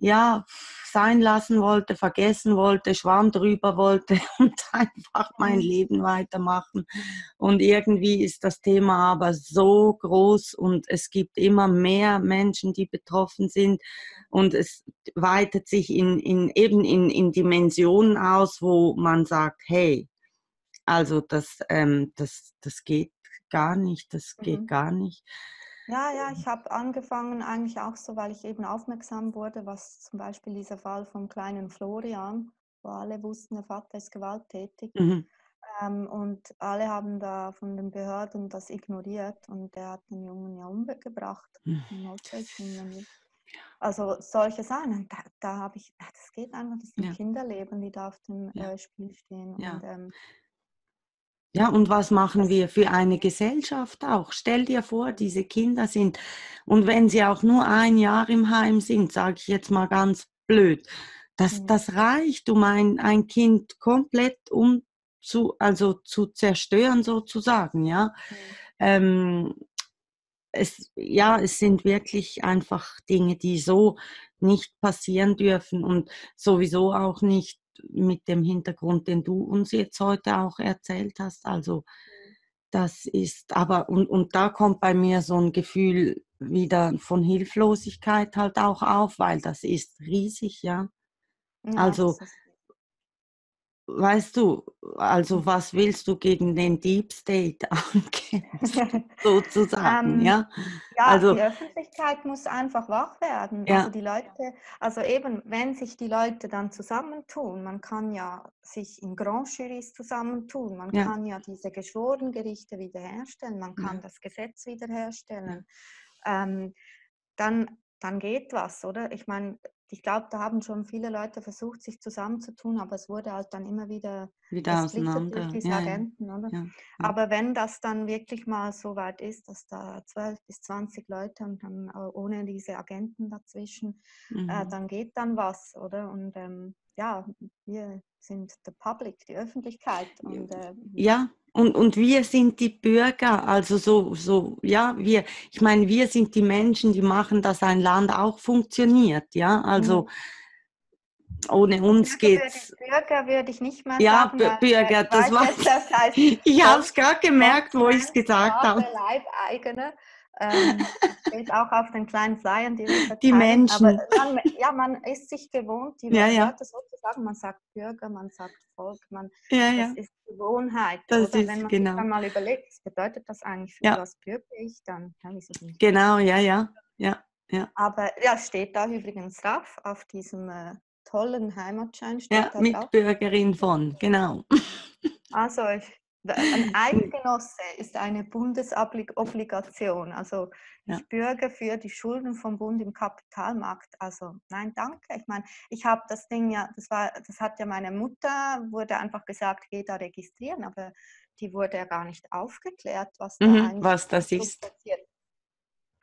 ja, sein lassen wollte, vergessen wollte, Schwamm drüber wollte und einfach mein mhm. Leben weitermachen. Und irgendwie ist das Thema aber so groß und es gibt immer mehr Menschen, die betroffen sind und es weitet sich in, in eben in, in Dimensionen aus, wo man sagt, hey, also das, ähm, das, das geht gar nicht, das geht mhm. gar nicht. Ja, ja, ich habe angefangen eigentlich auch so, weil ich eben aufmerksam wurde, was zum Beispiel dieser Fall vom kleinen Florian, wo alle wussten, der Vater ist gewalttätig. Mhm. Ähm, und alle haben da von den Behörden das ignoriert und der hat den Jungen ja umgebracht. Mhm. Also solche Sachen, da, da habe ich, das geht einfach, das sind ja. Kinderleben, die da auf dem ja. äh, Spiel stehen. Ja. Und, ähm, ja, und was machen wir für eine Gesellschaft auch? Stell dir vor, diese Kinder sind, und wenn sie auch nur ein Jahr im Heim sind, sage ich jetzt mal ganz blöd, das, mhm. das reicht, um ein, ein Kind komplett um zu, also zu zerstören sozusagen, ja. Mhm. Ähm, es, ja, es sind wirklich einfach Dinge, die so nicht passieren dürfen und sowieso auch nicht mit dem Hintergrund, den du uns jetzt heute auch erzählt hast. Also das ist, aber und, und da kommt bei mir so ein Gefühl wieder von Hilflosigkeit halt auch auf, weil das ist riesig, ja. ja also weißt du, also was willst du gegen den Deep State ankämpfen, sozusagen, ähm, ja? Ja, also, die Öffentlichkeit muss einfach wach werden. Ja. Also die Leute, also eben, wenn sich die Leute dann zusammentun, man kann ja sich in Grand Jurys zusammentun, man ja. kann ja diese Geschworengerichte wiederherstellen, man kann ja. das Gesetz wiederherstellen, ähm, dann, dann geht was, oder? Ich meine, ich glaube, da haben schon viele Leute versucht, sich zusammenzutun, aber es wurde halt dann immer wieder, wieder auseinander. durch diese ja, Agenten. Oder? Ja, ja. Aber wenn das dann wirklich mal so weit ist, dass da 12 bis 20 Leute und dann äh, ohne diese Agenten dazwischen, äh, mhm. äh, dann geht dann was, oder? Und ähm, ja, wir sind the public, die Öffentlichkeit. Und, äh, ja, und, und wir sind die Bürger, also so, so, ja, wir, ich meine, wir sind die Menschen, die machen, dass ein Land auch funktioniert, ja, also mhm. ohne uns Bürger geht's. Würde, Bürger würde ich nicht mehr ja, sagen. Ja, Bürger, das war. Das heißt, ich habe es gerade gemerkt, wo ich es gesagt habe. Leibeigene. Ähm, steht auch auf den kleinen Flyern, die wir Die Menschen. Aber man, ja, man ist sich gewohnt, die ja. Leute so zu sagen. Man sagt Bürger, man sagt Volk, man, ja, ja. das ist Gewohnheit. Das oder? ist, Wenn man genau. sich dann mal überlegt, was bedeutet das eigentlich für ja. was bürge ich dann? Ja, nicht. Genau, ja, ja, ja, ja. Aber ja, steht da übrigens drauf, auf diesem äh, tollen Heimatschein steht ja, Mitbürgerin von, genau. Also ich ein Eidgenosse ist eine Bundesobligation. Also ich ja. bürge für die Schulden vom Bund im Kapitalmarkt. Also nein, danke. Ich meine, ich habe das Ding ja, das war, das hat ja meine Mutter, wurde einfach gesagt, geh da registrieren, aber die wurde ja gar nicht aufgeklärt, was da Mhm, eigentlich was das ist. passiert.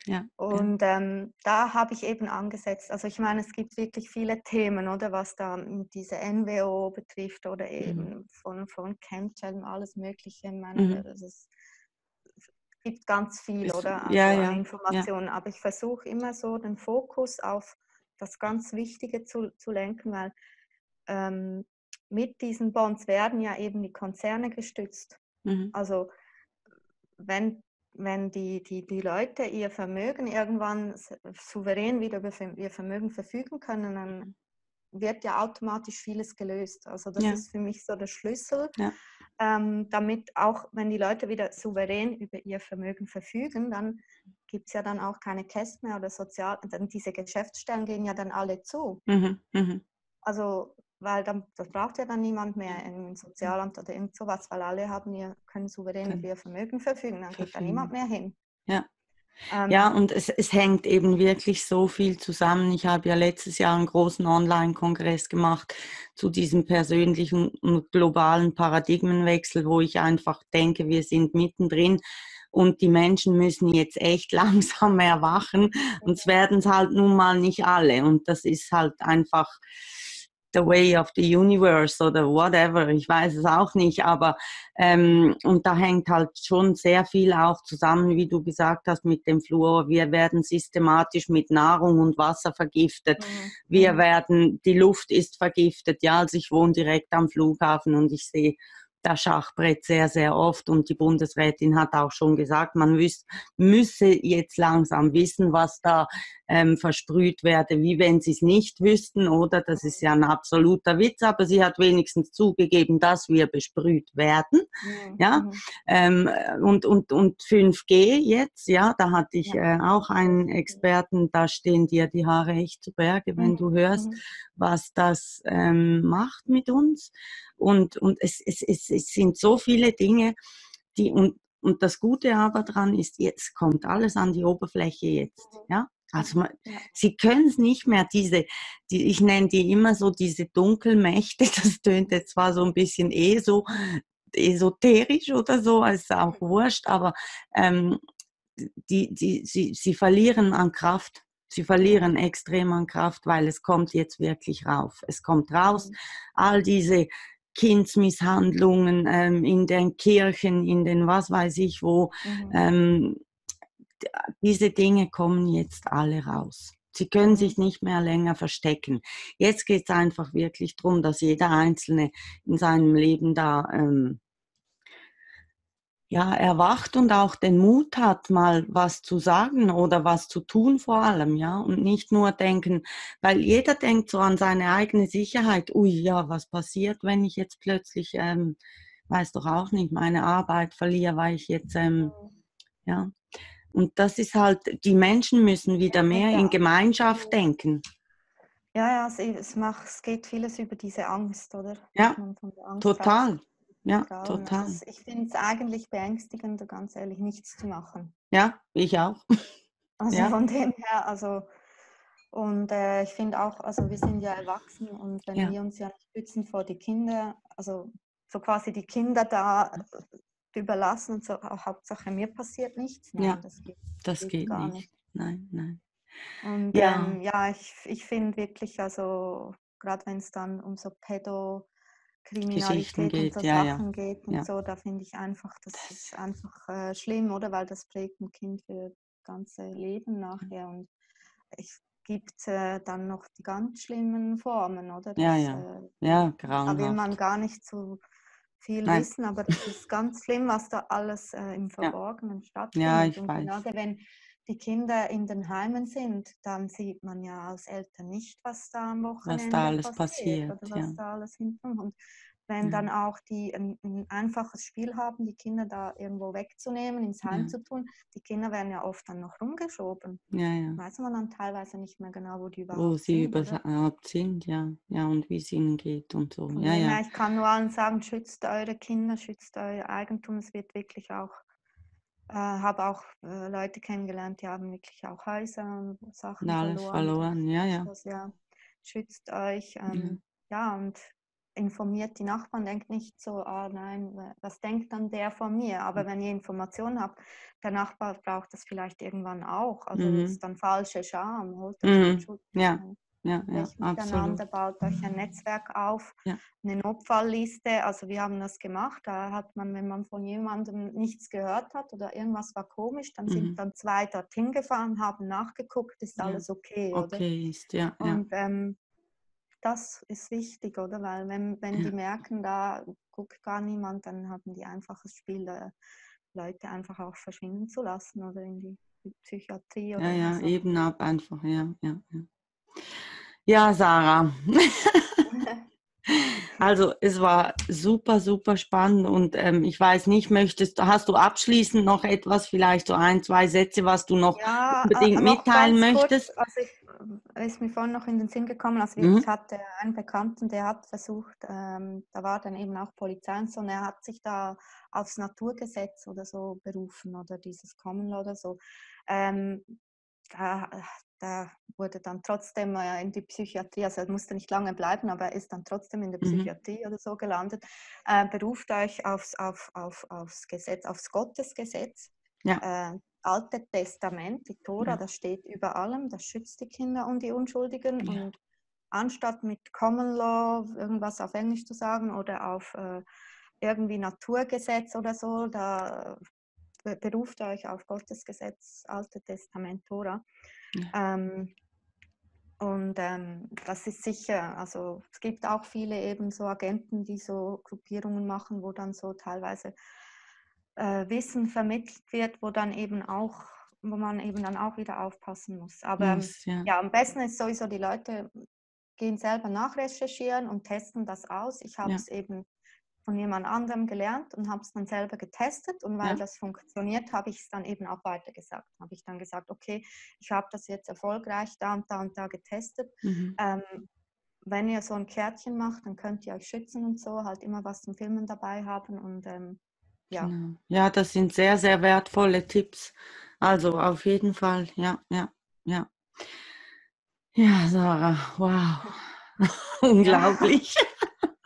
Ja, ja. Und ähm, da habe ich eben angesetzt. Also ich meine, es gibt wirklich viele Themen, oder was da diese NWO betrifft oder Mhm. eben von, von Chemtrail, alles Mögliche. Ich meine, Mhm. es gibt ganz viel, oder? Also ja, ja, ja. Informationen. Aber ich versuche immer so den Fokus auf das ganz Wichtige zu, zu lenken, weil ähm, mit diesen Bonds werden ja eben die Konzerne gestützt. Mhm. Also wenn, wenn die, die, die Leute ihr Vermögen irgendwann souverän wieder über ihr Vermögen verfügen können, dann wird ja automatisch vieles gelöst. Also das Ja. ist für mich so der Schlüssel, Ja. ähm, damit auch, wenn die Leute wieder souverän über ihr Vermögen verfügen, dann gibt es ja dann auch keine Kästen mehr oder sozial, dann diese Geschäftsstellen gehen ja dann alle zu. Mhm. Mhm. Also, weil dann das braucht ja dann niemand mehr im Sozialamt oder irgend sowas, weil alle haben ihr, können souverän über ihr Vermögen verfügen, dann geht da niemand mehr hin. Ja. Ähm, Ja, und es, es hängt eben wirklich so viel zusammen. Ich habe ja letztes Jahr einen großen Online-Kongress gemacht zu diesem persönlichen und globalen Paradigmenwechsel, wo ich einfach denke, wir sind mittendrin und die Menschen müssen jetzt echt langsam erwachen. Und es werden es halt nun mal nicht alle. Und das ist halt einfach the way of the universe oder whatever. Ich weiß es auch nicht, aber ähm, und da hängt halt schon sehr viel auch zusammen, wie du gesagt hast, mit dem Fluor. Wir werden systematisch mit Nahrung und Wasser vergiftet. mhm, Wir mhm. werden, die Luft ist vergiftet. Ja, also ich wohne direkt am Flughafen und ich sehe das Schachbrett sehr, sehr oft. Und die Bundesrätin hat auch schon gesagt, man wüs müsse jetzt langsam wissen, was da ähm, versprüht werde, wie wenn sie es nicht wüssten, oder? Das ist ja ein absoluter Witz, aber sie hat wenigstens zugegeben, dass wir besprüht werden. Mhm, Ja, mhm. ähm, und, und, und 5G jetzt, ja, da hatte ich Ja. äh, auch einen Experten, da stehen dir die Haare echt zu Berge, wenn Mhm, du hörst, mhm. was das ähm, macht mit uns. Und, und es, es, es, es sind so viele Dinge, die, und, und das Gute aber dran ist, jetzt kommt alles an die Oberfläche jetzt, ja. Also man, sie können es nicht mehr, diese, die, ich nenne die immer so diese Dunkelmächte, das tönt jetzt zwar so ein bisschen eh so esoterisch oder so, ist auch wurscht, aber ähm, die, die, sie, sie verlieren an Kraft. Sie verlieren extrem an Kraft, weil es kommt jetzt wirklich rauf. Es kommt raus, Mhm. all diese Kindsmisshandlungen ähm, in den Kirchen, in den was weiß ich wo, Mhm. ähm, diese Dinge kommen jetzt alle raus. Sie können sich nicht mehr länger verstecken. Jetzt geht es einfach wirklich darum, dass jeder Einzelne in seinem Leben da ähm, ja, erwacht und auch den Mut hat, mal was zu sagen oder was zu tun vor allem, ja, und nicht nur denken, weil jeder denkt so an seine eigene Sicherheit, ui, ja, was passiert, wenn ich jetzt plötzlich, ähm, weiß doch auch nicht, meine Arbeit verliere, weil ich jetzt, ähm, ja, und das ist halt, die Menschen müssen wieder mehr ja. in Gemeinschaft denken, Ja, ja, es, macht, es geht vieles über diese Angst, oder? Ja, Angst total, ja, rauskommt. total, Also ich finde es eigentlich beängstigender, ganz ehrlich, nichts zu machen. ja, ich auch, Also ja, von dem her, also und äh, ich finde auch, also wir sind ja erwachsen und wenn ja, wir uns ja nicht schützen vor die Kinder, also so quasi die Kinder da überlassen und so, auch Hauptsache mir passiert nichts, ja, nein, das geht, das geht geht gar nicht, nicht. nein, nein, Und ja, ähm, ja, ich, ich finde wirklich, also gerade wenn es dann um so Geschichten Pädokriminalität und geht, so ja, ja, Sachen geht und ja. so, da finde ich einfach, das Das, ist einfach äh, schlimm, oder? Weil das prägt ein Kind für das ganze Leben nachher und es gibt äh, dann noch die ganz schlimmen Formen, oder? ja, Das, ja, äh, ja, da will man grauenhaft. gar nicht zu viel Nein, wissen, aber das ist ganz schlimm, was da alles äh, im ja, Verborgenen ja, stattfindet. ich Und weiß. gerade wenn die Kinder in den Heimen sind, dann sieht man ja als Eltern nicht, was da am Was da Wochenende alles passiert passiert, oder ja. was da alles hinterkommt. Und wenn dann Ja, auch die ein, ein einfaches Spiel haben, die Kinder da irgendwo wegzunehmen, ins Heim ja, zu tun, die Kinder werden ja oft dann noch rumgeschoben. ja, ja. Weiß man dann teilweise nicht mehr genau, wo die Wo überhaupt sie sind, oder? überhaupt sind, ja, ja, und wie es ihnen geht und so, ja, ja, ich kann nur allen sagen, schützt eure Kinder, schützt euer Eigentum. Es wird wirklich auch, äh, habe auch äh, Leute kennengelernt, die haben wirklich auch Häuser und Sachen alles verloren verloren, ja, ja, das, ja. Schützt euch, ja, ähm, ja, und informiert die Nachbarn, denkt nicht so, ah nein, was denkt dann der von mir? Aber wenn ihr Informationen habt, der Nachbar braucht das vielleicht irgendwann auch. Also mhm. das ist dann falsche Scham, holt mhm. Schutz. Ja. Ja, ja, miteinander, baut euch ein Netzwerk auf, ja. eine Notfallliste. Also wir haben das gemacht. Da hat man, wenn man von jemandem nichts gehört hat oder irgendwas war komisch, dann mhm. sind dann zwei dorthin gefahren, haben nachgeguckt, ist alles okay, oder? Okay ist, ja. Und ähm, das ist wichtig, oder? Weil wenn, wenn die merken, da guckt gar niemand, dann haben die einfaches Spiel, äh, Leute einfach auch verschwinden zu lassen oder in die Psychiatrie. Oder ja, ja, so. eben ab einfach, ja, ja, ja. Ja, Sarah. Also es war super, super spannend und ähm, ich weiß nicht, möchtest, hast du abschließend noch etwas, vielleicht so ein, zwei Sätze, was du noch ja, unbedingt mitteilen möchtest? Kurz, also ich, ist mir vorhin noch in den Sinn gekommen, also mhm. ich hatte einen Bekannten, der hat versucht, ähm, da war dann eben auch Polizei und so, und er hat sich da aufs Naturgesetz oder so berufen oder dieses Common Law oder so. Ähm, da, da wurde dann trotzdem äh, in die Psychiatrie, also er musste nicht lange bleiben, aber er ist dann trotzdem in der mhm. Psychiatrie mhm. oder so gelandet. Äh, beruft euch aufs, auf, auf, aufs Gesetz, aufs Gottesgesetz. Ja. Äh, Alte Testament, die Tora, ja. das steht über allem, das schützt die Kinder und die Unschuldigen. Ja. Und anstatt mit Common Law irgendwas auf Englisch zu sagen oder auf äh, irgendwie Naturgesetz oder so, da beruft euch auf Gottes Gesetz, Alte Testament, Tora. Ja. Ähm, und ähm, das ist sicher, also es gibt auch viele eben so Agenten, die so Gruppierungen machen, wo dann so teilweise äh, Wissen vermittelt wird, wo dann eben auch, wo man eben dann auch wieder aufpassen muss. Aber yes, ja. ja, am besten ist sowieso, die Leute gehen selber nachrecherchieren und testen das aus. Ich habe es ja. eben von jemand anderem gelernt und habe es dann selber getestet und weil ja. das funktioniert, habe ich es dann eben auch weitergesagt. Habe ich dann gesagt, okay, ich habe das jetzt erfolgreich da und da und da getestet. Mhm. Ähm, wenn ihr so ein Kärtchen macht, dann könnt ihr euch schützen und so, halt immer was zum Filmen dabei haben und ähm, ja. Genau. Ja, das sind sehr, sehr wertvolle Tipps. Also auf jeden Fall, ja, ja, ja. Ja, Sarah, wow. Unglaublich.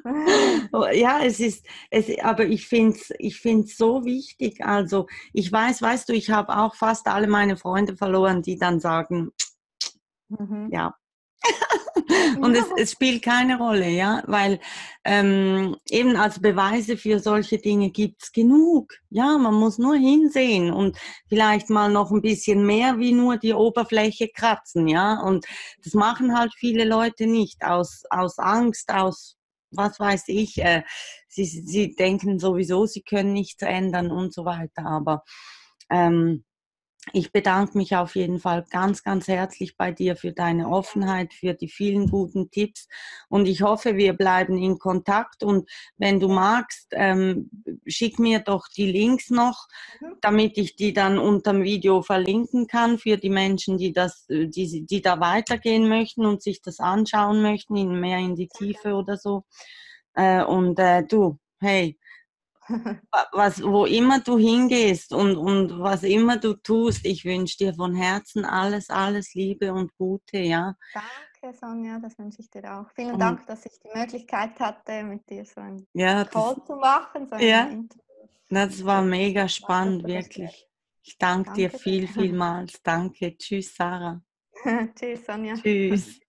Oh, ja, es ist, es, aber ich finde es ich find's so wichtig. Also, ich weiß, weißt du, ich habe auch fast alle meine Freunde verloren, die dann sagen, mhm. ja. Und es, es, spielt keine Rolle, ja, weil ähm, eben als Beweise für solche Dinge gibt es genug. Ja, man muss nur hinsehen und vielleicht mal noch ein bisschen mehr wie nur die Oberfläche kratzen, ja. Und das machen halt viele Leute nicht aus, aus Angst, aus was weiß ich, äh, sie, sie denken sowieso, sie können nichts ändern und so weiter. Aber ähm, ich bedanke mich auf jeden Fall ganz, ganz herzlich bei dir für deine Offenheit, für die vielen guten Tipps und ich hoffe, wir bleiben in Kontakt und wenn du magst, ähm, schick mir doch die Links noch, mhm. damit ich die dann unter dem Video verlinken kann für die Menschen, die das, die, die da weitergehen möchten und sich das anschauen möchten, in mehr in die Tiefe oder so. Äh, und äh, du, hey, was, wo immer du hingehst und, und was immer du tust, ich wünsche dir von Herzen alles, alles Liebe und Gute, ja. Danke, Sonja, das wünsche ich dir auch. Vielen und, Dank, dass ich die Möglichkeit hatte, mit dir so ein ja, Call das, zu machen. So ja, das war mega spannend, wirklich. Ich danke, danke dir viel, vielmals. Danke. Tschüss, Sarah. Tschüss, Sonja. Tschüss.